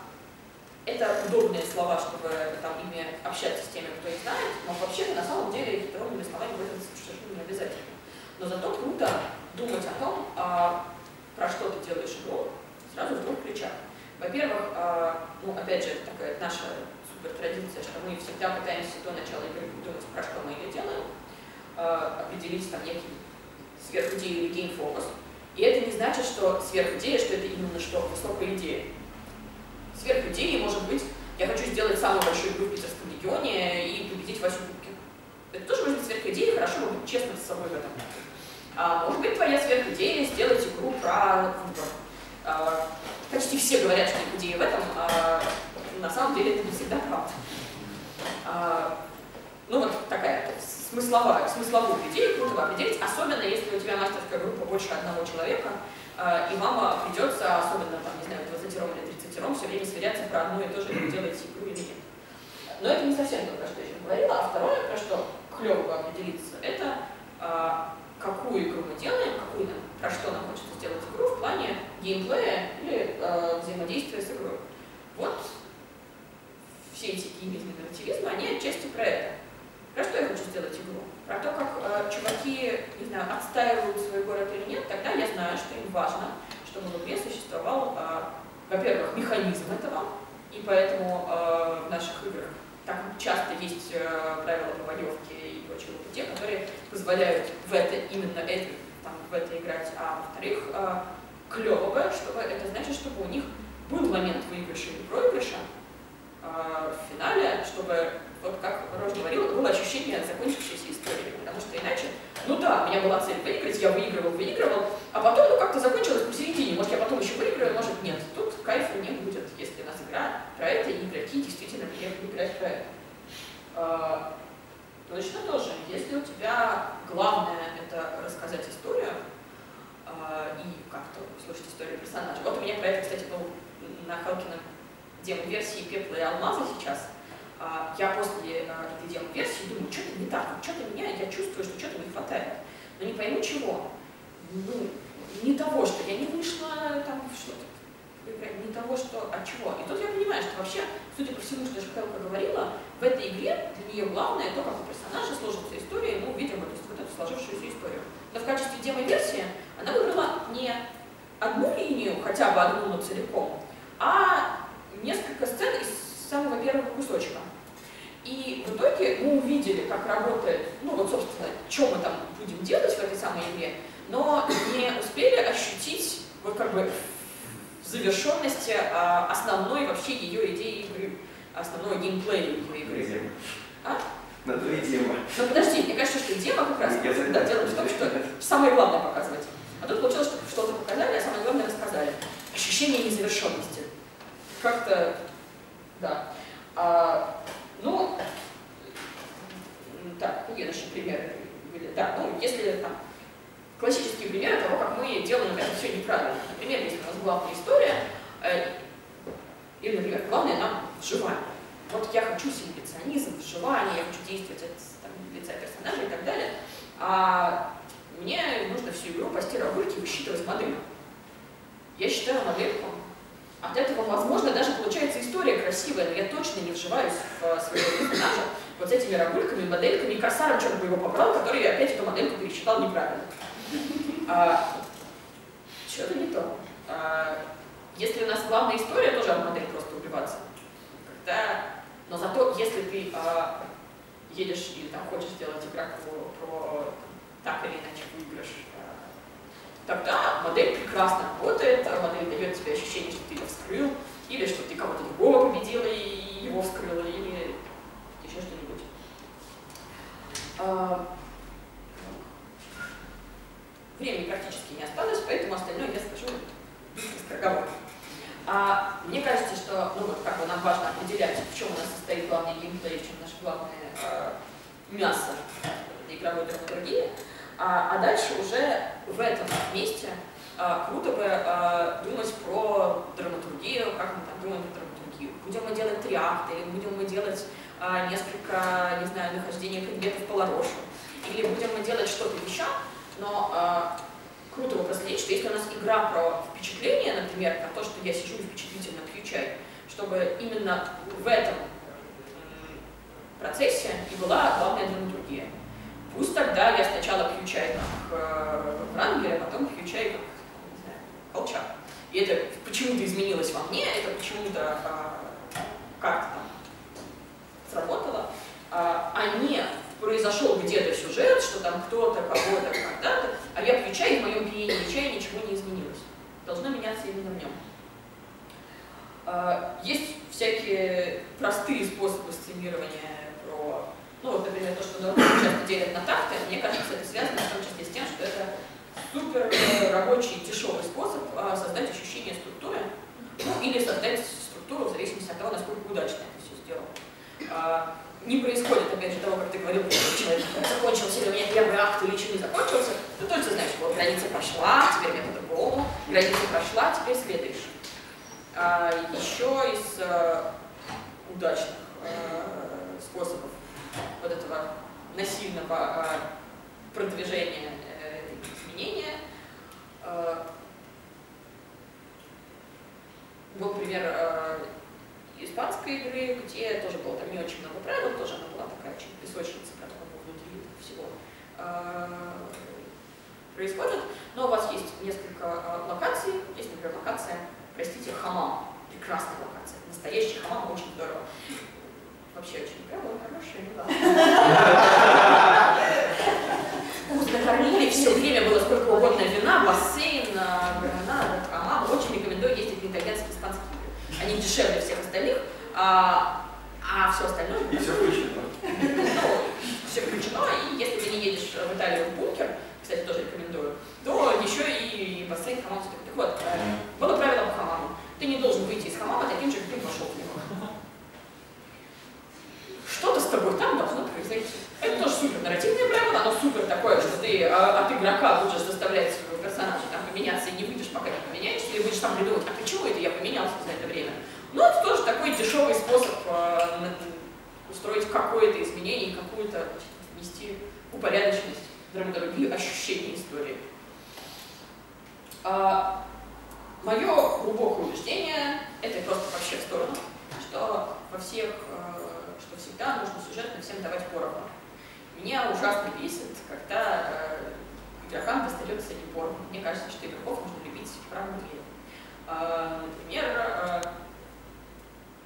это удобные слова, чтобы там ими общаться с теми, кто их знает, но вообще на самом деле хитроумными словами выразиться совершенно не обязательно. Но зато круто думать о том, а, про что ты делаешь игру, сразу в двух ключах. Во-первых, а, ну, опять же, такая наша супер традиция, что мы всегда пытаемся до начала игры придумать, про что мы ее делаем, а, определить там некий сверхидею или game focus. И это не значит, что сверхидея, что это именно что, высокая идея. Сверхидеей может быть, я хочу сделать самую большую игру в Питерском регионе и победить Васю Кубки. Это тоже может быть сверхидея, хорошо бы быть честным с собой в этом. А, может быть, твоя сверхидея сделать игру про выбор. А, почти все говорят, что их идея в этом, а на самом деле это не всегда правда. А, ну вот такая смысловая, смысловую идею круто определить, особенно если у тебя мастерская группа больше одного человека, а, и вам придется, особенно там, не знаю, 20 или 30 все время сверяться про одно и то же, делаете игру или нет. Но это не совсем то, про что я говорила, а второе, про что клево определиться, это а, какую игру мы делаем, какую нам, про что нам хочется сделать игру в плане геймплея или э, взаимодействия с игрой. Вот все эти геймизмы и они отчасти про это. Про что я хочу сделать игру? Про то, как э, чуваки, не знаю, отстаивают свой город или нет, тогда я знаю, что им важно, чтобы в игре существовал, э, во-первых, механизм этого, и поэтому э, в наших играх так часто есть э, правила по боевке и прочие те, которые позволяют в это, именно это, там, в это играть. А во-вторых, э, клево бы, чтобы это значит, чтобы у них был момент выигрыша или проигрыша э, в финале, чтобы, вот как Рож говорил, было ощущение закончившейся истории. Потому что иначе, ну да, у меня была цель выиграть, я выигрывал, выигрывал, а потом, ну как-то закончилось посередине, может я потом еще выиграю, может нет. Тут кайфа не будет, если у нас игра про это, и игроки действительно приехали играть про это. А, Точно тоже, если у тебя главное это рассказать историю а, и как-то услышать историю персонажа. Вот у меня про это, кстати, был на Халкином демо-версии «Пепла и алмаза» сейчас. А, я после а, этой демо-версии думаю, что-то не так, что-то меня, я чувствую, что что-то не хватает. Но не пойму чего. Ну, не того, что я не вышла там что-то, не того, что от чего. И тут я понимаю, что вообще, судя по всему, что Жихелка говорила, в этой игре для нее главное то, как у персонажа сложится история, ну, видимо, то есть вот эту сложившуюся историю. Но в качестве демо-версии она выбрала не одну линию, хотя бы одну, но целиком, а несколько сцен из самого первого кусочка. И в итоге мы увидели, как работает, ну вот, собственно, что мы там будем делать в этой самой игре, но не успели ощутить вот как бы завершенности а, основной вообще ее идеи игры, основной геймплей ее игры. А? На и демо. Ну подожди, мне кажется, что демо как раз Я да, дело в том, что самое главное показывать. А тут получилось, что что-то показали, а самое главное рассказали. Ощущение незавершенности. Как-то, да. А, ну, так, какие наши примеры были? Да, ну, если там классические примеры того, как мы делаем это все неправильно. Например, если у нас главная история, э, или, например, главное нам вживание. Вот я хочу симуляционизм, вживание, я хочу действовать от там, лица персонажа и так далее, а мне нужно всю игру рогульки и высчитывать модель. Я считаю модельку. От этого, возможно, даже получается история красивая, но я точно не вживаюсь в своего персонажа вот с этими рогульками, модельками, и Корсаром черт бы его побрал, который опять эту модельку пересчитал неправильно. А, Что-то не то. А, если у нас главная история, тоже от модели просто убиваться. Когда... Но зато, если ты а, едешь и там хочешь сделать игроку про так или иначе выигрыш, а, тогда модель прекрасно работает, а модель дает тебе ощущение, что ты ее вскрыл, или что ты кого-то другого победила и его вскрыла, или еще что-нибудь. А, Времени практически не осталось, поэтому остальное я скажу скороговоркой. А, мне кажется, что ну, вот, как бы нам важно определять, в чем у нас состоит главный геймплей, в чем наше главное э, мясо игровой драматургии. А, а дальше уже в этом месте круто бы э, думать про драматургию, как мы там думаем про драматургию. Будем мы делать три акта, или будем мы делать э, несколько, не знаю, нахождения предметов по ларошу, или будем мы делать что-то еще, но круто бы проследить, что если у нас игра про впечатление, например, про то, что я сижу и впечатлительно пью чай, чтобы именно в этом процессе и была главная драматургия. Пусть тогда я сначала пью чай как э, Врангель, а потом пью чай как, Колчак. И это почему-то изменилось во мне, это почему-то э, как-то сработало, а, а не произошел где-то сюжет, что там кто-то, кого-то, когда-то, а я пью чай, и в моем пьянении чая ничего не изменилось. Должно меняться именно в нем. А, есть всякие простые способы сценирования про, ну вот, например, то, что часто делят на такты, мне кажется, это связано в том числе с тем, что это супер рабочий, дешевый способ а, создать ощущение структуры, ну или создать структуру в зависимости от того, насколько удачно это все сделано. А, не происходит, опять же, того, как ты говорил, что человек закончился, или у меня первый акт или еще не закончился, ты точно знаешь, вот граница прошла, теперь мне по-другому, граница прошла, теперь следуешь. А, еще из а, удачных а, способов вот этого насильного продвижения а, был пример а, испанской игры, где тоже было там не очень много правил, тоже она была такая очень песочница, которая внутри всего э, происходит. Но у вас есть несколько э, локаций. Есть, например, локация, простите, хамам. Прекрасная локация. Настоящий хамам, очень здорово. Вообще очень прямо хорошая, ну да. Кормили, все время было сколько угодно вина, бассейн, гранада, хамам. Очень рекомендую ездить в итальянские испанские они дешевле всех остальных, а, а все остальное... И все включено. Ну, все включено, и если ты не едешь в Италию в бункер, кстати, тоже рекомендую, то еще и бассейн, хамам, все Так вот, э, было правило по хамаму. Ты не должен выйти из хамама таким же, как ты вошел в него. Что-то с тобой там Э, от игрока лучше заставлять своего персонажа там поменяться и не будешь пока не поменяешься, или будешь там придумывать, а почему это я поменялся за это время? Ну, это тоже такой дешевый способ э, устроить какое-то изменение какую-то внести упорядоченность, драматургию, ощущение истории. А, мое глубокое убеждение, это просто вообще в сторону, что во всех, э, что всегда нужно сюжетно всем давать поровну. Меня ужасно бесит, когда э, игрокам достается не поровну. Мне кажется, что игроков нужно любить в равной мере. А, например, э,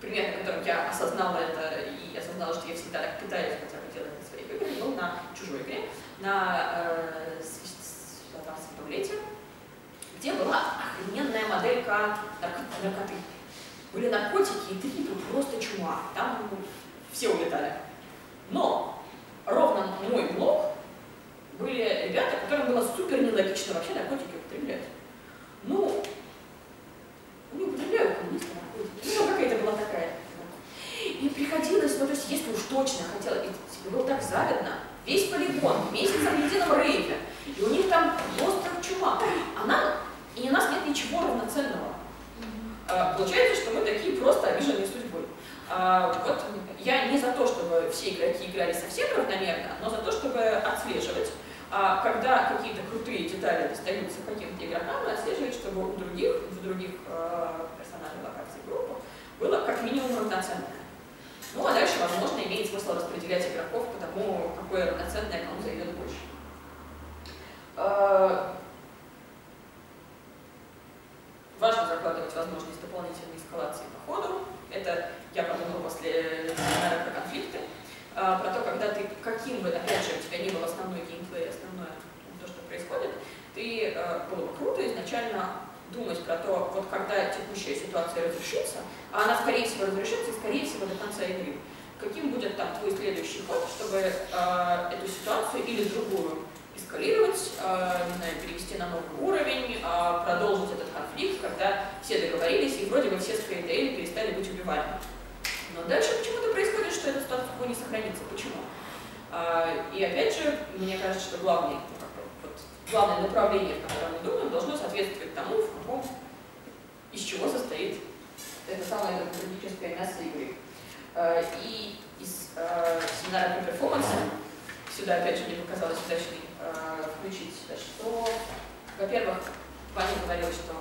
пример, на котором я осознала это и осознала, что я всегда так пытаюсь хотя бы делать на своих играх, был на чужой игре, на э, святолетие, где была охрененная моделька наркоты. Были наркотики и трипы, просто чума. Там все улетали. Но были ребята, которым было супер нелогично вообще наркотики употреблять. Ну, не употребляю коммунисты наркотики. Ну, какая-то была такая. И приходилось, ну, то есть, если уж точно хотела, и тебе было так завидно, весь полигон, месяц в едином рейве, и у них там остров чума. Она, и у нас нет ничего равноценного. А, получается, что мы такие просто обиженные судьбой. А, вот я не за то, чтобы все игроки играли совсем равномерно, но за то, чтобы отслеживать, а когда какие-то крутые детали достаются каким-то игрокам, отслеживать, чтобы у других, в других э, персонажей локаций группы было как минимум равноценное. Ну а дальше, возможно, имеет смысл распределять игроков по тому, какое равноценное кому зайдет больше. Э, важно закладывать возможность дополнительной эскалации по ходу. Это я подумала после семинара про конфликты. А, про то, когда ты, каким бы, опять же, у тебя не был основной геймплей, основное то, что происходит, ты, а, было бы круто изначально думать про то, вот когда текущая ситуация разрешится, а она, скорее всего, разрешится, и, скорее всего, до конца игры, каким будет там твой следующий ход, чтобы э, эту ситуацию или другую эскалировать, э, перевести на новый уровень, э, продолжить этот конфликт, когда все договорились, и вроде бы все скритейли перестали быть убиваемыми. Но дальше почему-то происходит, что этот статус не сохранится. Почему? А, и опять же, мне кажется, что главный, ну, главное направление, в котором мы думаем, должно соответствовать тому, в каком, из чего состоит это самое драматургическое мясо игры. А, и из а, семинара по перформансу сюда, опять же, мне показалось удачной включить, что, во-первых, Ваня говорил, что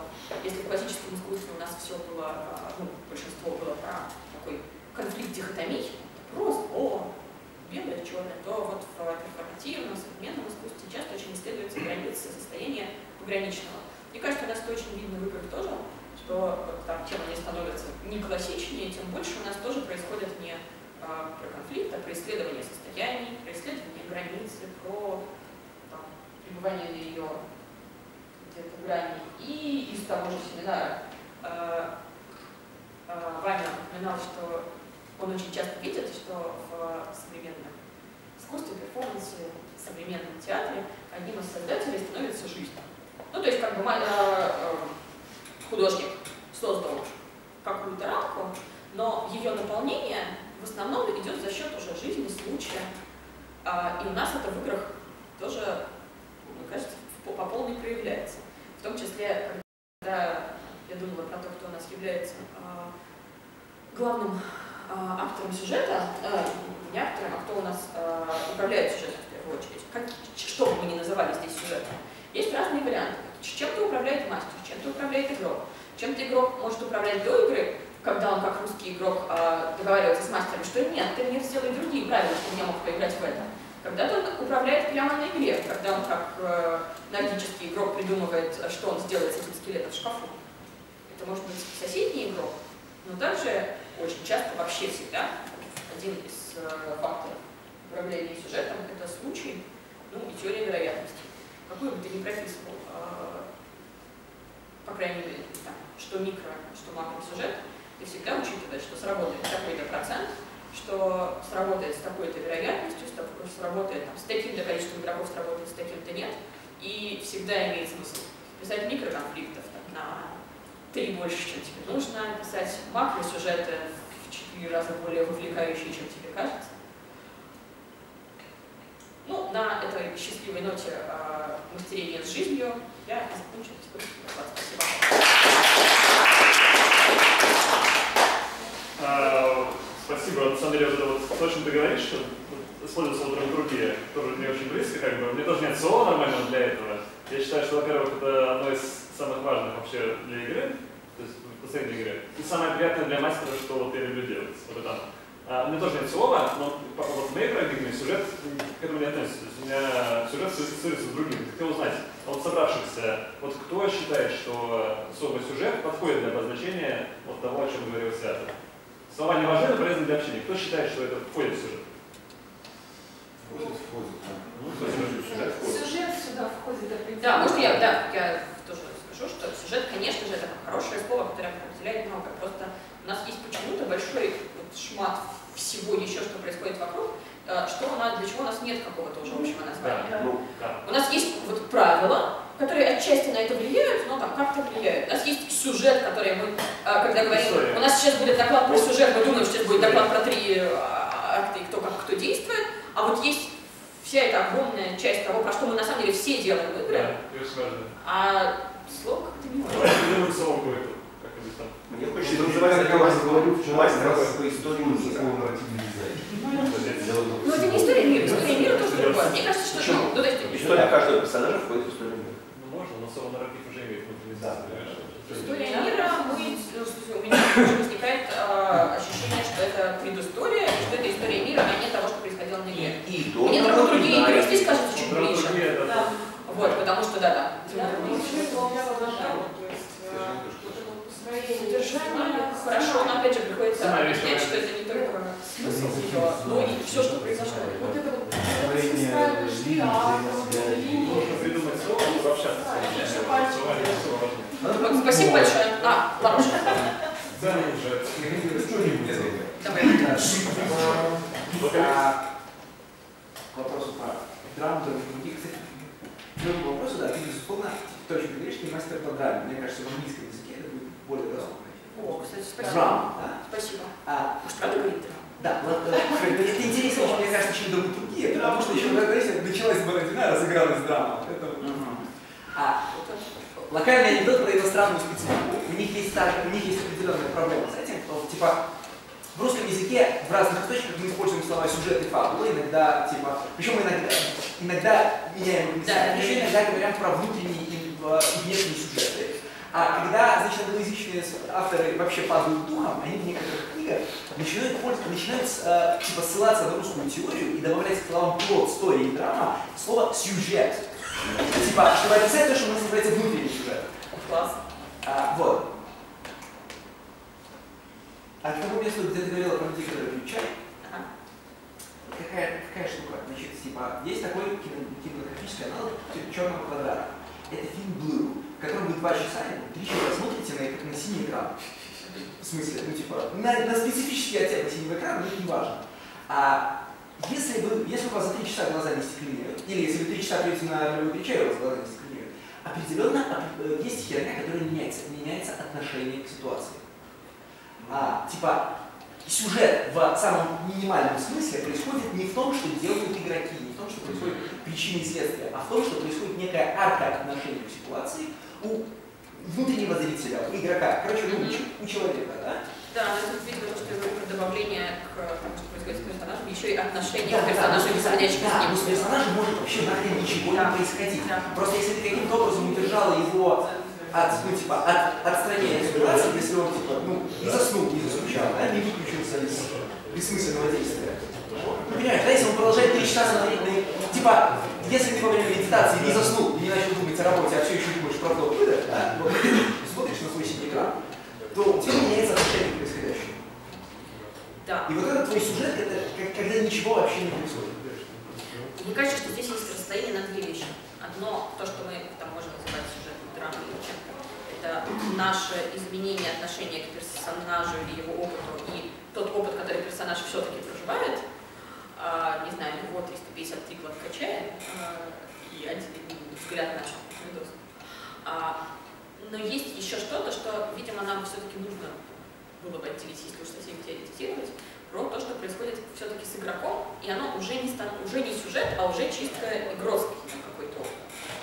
если в классическом искусстве у нас все было, ну, большинство было про такой конфликт дихотомий, просто о, белое, черное, то вот в перформативном, современном искусстве часто очень исследуются границы состояния пограничного. Мне кажется, у нас это очень видно в играх тоже, что там, чем они становятся не классичнее, тем больше у нас тоже происходит не а, про конфликт, а про исследование состояний, про исследование границы, про там, пребывание ее где-то грани. И из того же семинара а, а, Ваня упоминал, что он очень часто видит, что в современном искусстве, перформансе, современном театре одним из создателей становится жизнь. Ну, то есть, как бы э, художник создал какую-то рамку, но ее наполнение в основном идет за счет уже жизни, случая. А, и у нас это в играх тоже, мне кажется, по, по полной проявляется. В том числе, когда я думала про то, кто у нас является а, главным а, автором сюжета, не автором, а кто у нас управляет сюжетом в первую очередь, как, что бы мы ни называли здесь сюжетом, есть разные варианты. Чем-то управляет мастер, чем-то управляет игрок. Чем-то игрок может управлять до игры, когда он как русский игрок договаривается с мастером, что нет, ты мне сделай другие правила, чтобы я мог поиграть в это. Когда-то он управляет прямо на игре, когда он как э, нордический игрок придумывает, что он сделает с этим скелетом в шкафу. Это может быть соседний игрок, но также очень часто, вообще всегда, один из э, факторов управления сюжетом – это случай, ну и теория вероятности. Какую бы ты ни прописывал, э, по крайней мере, там, что микро, что макро сюжет, ты всегда учитываешь, что сработает такой-то процент, что сработает с такой-то вероятностью, сработает там, с таким-то количеством игроков, сработает с таким-то нет. И всегда имеет смысл писать микроконфликтов там, на три больше, чем тебе нужно, писать макросюжеты в четыре раза более вовлекающие, чем тебе кажется. Ну, на этой счастливой ноте э, мастерения с жизнью я закончу Спасибо. А, спасибо, на самом деле, вот, то, о чем ты говоришь, что используются в драматургии, тоже не очень близко, как бы. Мне тоже нет слова нормального для этого. Я считаю, что, во-первых, это одно из самых важных вообще для игры, то есть построение игры. И самое приятное для мастера, что вот я люблю делать. Вот это. А, у меня тоже нет слова, но по- вот в моей парадигме сюжет к этому не относится. То есть у меня сюжет ассоциируется с другим. Хотел узнать, а вот собравшихся, вот кто считает, что особый сюжет подходит для обозначения вот того, о чем говорил Святый? Слова не важны, но полезны для общения. Кто считает, что это входит в сюжет? Ну, сюжет входит? Сюжет сюда входит определенно. Да, может я, да, я тоже скажу, что сюжет, конечно же, это хорошее слово, которое определяет много. Просто у нас есть почему-то большой вот шмат всего еще, что происходит вокруг, э, что у нас, для чего у нас нет какого-то уже общего названия. Ну, Да. У нас есть вот правила, которые отчасти на это влияют, но там как-то влияют. У нас есть сюжет, который мы, а, когда говорим, История. у нас сейчас будет доклад про сюжет, мы думаем, что сейчас будет доклад про три а, акта и кто как кто действует, а вот есть вся эта огромная часть того, про что мы на самом деле все делаем в играх, Да, а слово как-то не может. Вот называть как это я мастер- говорю, как раз по истории мира. Ну это не история мира, история мира тоже другое. Мне кажется, что, ну, ну, то есть, История каждого персонажа входит в историю мира. Ну, можно, но слово нарратив уже имеет понимаешь? История мира, мы, ну, у меня возникает а, ощущение, что это предыстория, и что это история мира, а не того, что происходило на игре. И Мне до драматургия игры здесь кажется чуть ближе. Драматургия, это Да. Вот, потому что, да-да. Да, ну, еще и волновало начало, то есть э, вот это вот построение Содержание хорошо, но опять же приходится Сама объяснять, вещь, что это не только смысл ее, но и все, что произошло. Вот это вот Творение выстраиваешь линий, диалог, взаимосвязи. Нужно линии. придумать слово, чтобы общаться. Да, еще Слова пальчики не делать. особо важны. Вот, спасибо большое. А, ладно, Ценный уже. давай. А, К вопросу про драму, драматургию. Кстати, первому вопросу, да, ты, безусловно, точно говоришь, не мастер по драме. Мне кажется, в английском языке это будет более доступно. О, кстати, спасибо. Драма, да? Спасибо. А, Может, правда говорит? Да, вот это интересно, мне кажется, чем драматургия, потому что еще Одессе началась Бородина, разыгралась драма. Это... А локальный анекдот про иностранную специфику. У них есть у них есть определенная проблема с этим, что, типа, в русском языке в разных источниках мы используем слова сюжет и фабула, иногда, типа, причем иногда, иногда меняем их Да, еще да. иногда говорим про внутренние и, э, внешние сюжеты. А когда, значит, англоязычные авторы вообще падают духом, они в некоторых книгах начинают, пользоваться- начинают э, типа, ссылаться на русскую теорию и добавлять к словам плод, история и драма слово сюжет. Типа, чтобы описать то, что у нас называется внутренний сюжет. Класс. А, вот. А к тому месту, где ты говорила про людей, которые пьют чай, Ага. какая, какая штука? Значит, типа, есть такой кинематографический аналог черного квадрата. Это фильм Blue, в котором вы два часа, три часа смотрите на, на синий экран. В смысле, ну типа, на, на специфический оттенок синего экрана, но это не важно. А если, вы, если у вас за три часа глаза не стекленеют, или если вы три часа пьете на ролевой печи, у вас глаза не стекленеют, определенно оп- э, есть херня, которая меняется. Меняется отношение к ситуации. А, типа, сюжет в самом минимальном смысле происходит не в том, что делают игроки, не в том, что происходит причины и следствия, а в том, что происходит некая арка отношения к ситуации у внутреннего зрителя, у игрока, короче, ну, у ч- у человека, да? Да, но тут, видимо, то, что я говорю про добавление к тому, что происходит с персонажем, еще и отношение Да, к да, персонажу, да, происходящему да, с но с ним. персонажем может вообще нахрен ничего Да. не происходить. Да. Просто если ты каким-то образом удержала его от, ну, типа, от отстранения ситуации, если он, типа, ну, не заснул, не заскучал, да, не выключился из бессмысленного действия. Ну, понимаешь, да, если он продолжает три часа смотреть на... Типа, если ты во время медитации не заснул, и не начал думать о работе, а все еще думаешь про вдох выдох, да, вот смотришь на свой синий экран, то у тебя меняется отношение к происходящему. Да. И вот этот твой сюжет, это когда ничего вообще не происходит. Мне кажется, что здесь есть расстояние на две вещи. Одно, то, что мы там можем называть чем-то, это наше изменение отношения к персонажу или его опыту, и тот опыт, который персонаж все-таки проживает, а, не знаю, его 353 гладко чая а, и один взгляд на видос. А, но есть еще что-то, что, видимо, нам все-таки нужно было бы отделить, если уж совсем теоретизировать, про то, что происходит все-таки с игроком, и оно уже не, уже не сюжет, а уже чисто игровский.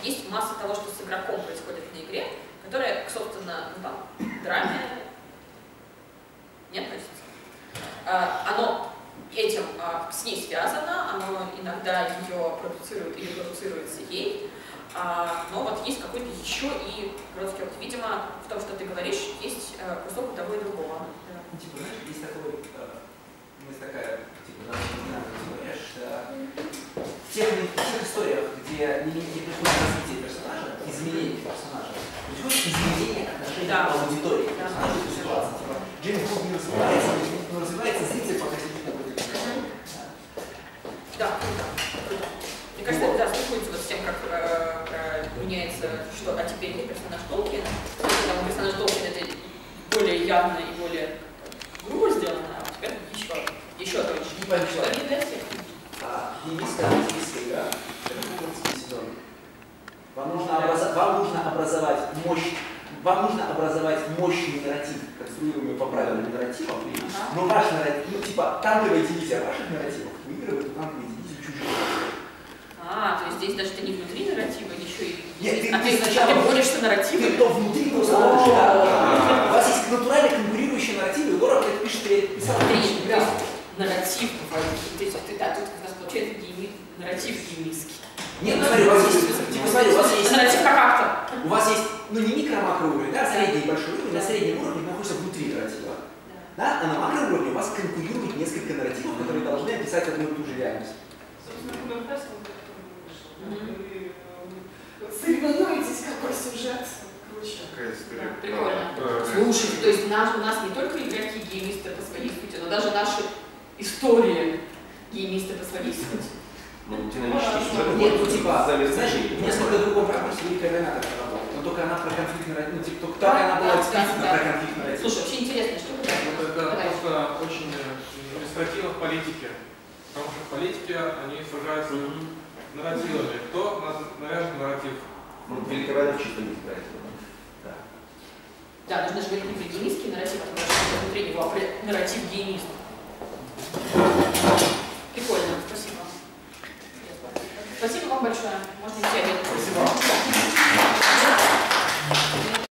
Есть масса того, что с игроком происходит на игре, которая, собственно, ну, там, драме не относится. А, оно этим а, с ней связано, оно иногда ее продуцирует или продуцируется ей, а, но вот есть какой-то еще и короткий опыт. Видимо, в том, что ты говоришь, есть э, кусок того и другого. Типа, знаешь, есть такой, э, есть такая, типа, наша криминальная теория, что в тех, в тех историях, где не, не происходит развитие персонажа, изменение персонажа, происходит изменение отношения Да. к аудитории Да. персонажа ситуации. Типа, Джеймс Бонд не развивается, но развивается зритель, пока действительно будет Да, круто, круто. Мне кажется, это да, стыкуется вот с тем, как э, э, меняется, что, а теперь не персонаж Толкин, когда персонаж Толкин это более явно и более грубо сделано, а у тебя еще, еще точно. Небольшое. Что не для всех. А денежская английская игра – это кухонский сезон. Вам нужно, образа- вам нужно образовать мощь, вам нужно образовать мощный нарратив, конструируемый по правилам нарративов, Ага. но ваш нарратив, ну типа танковая дивизия ваших нарративов выигрывает у танковой дивизии чужих. А, то есть здесь даже ты не внутри нарратива, еще и... Нет, ты- а, ты ты, сначала- а ты борешься нарративом? Ты то внутри, то снаружи, да. У вас есть натурально конкурирующие нарративы, и Дора блядь, пишет, я писал Смотри, отличный то вариант. есть нарратив, то есть ты, да, тут как раз получается гейми, нарратив геймистский. Нет, ну смотри, у вас есть, типа, смотри, у вас есть, Нарратив как автор. у вас есть, ну не микро-макро уровень, да, средний и большой уровень, на среднем уровне находится внутри нарратива. Да? А на макроуровне у вас конкурирует несколько нарративов, которые должны описать одну и ту же реальность. Собственно, э, Соревнуетесь, какой сюжет круче. Какая история? Прикольно. про- про- Слушай, то есть наш, у нас не только игроки геймисты по своей сути, но даже наши истории геймисты по своей сути. Ну, динамический сюжет. Нет, ну типа, знаешь, несколько другом ракурсе так работала. Но только она про конфликт нарратив, ну типа, только там она была да, эксплицитно да, про да. конфликт нарратив. Слушай, вообще интересная штука. да. Ну, это Давай. просто очень иллюстративно в политике. Потому что в политике они сражаются нарративами. Кто на- навяжет нарратив? Ну, Великая война в чистом виде про это. Да. Да, нужно же говорить не про геймистский нарратив, а потому что внутри него а про нарратив геймиста. Прикольно, спасибо. Спасибо вам большое. Можно идти обедать. Спасибо. Thank you.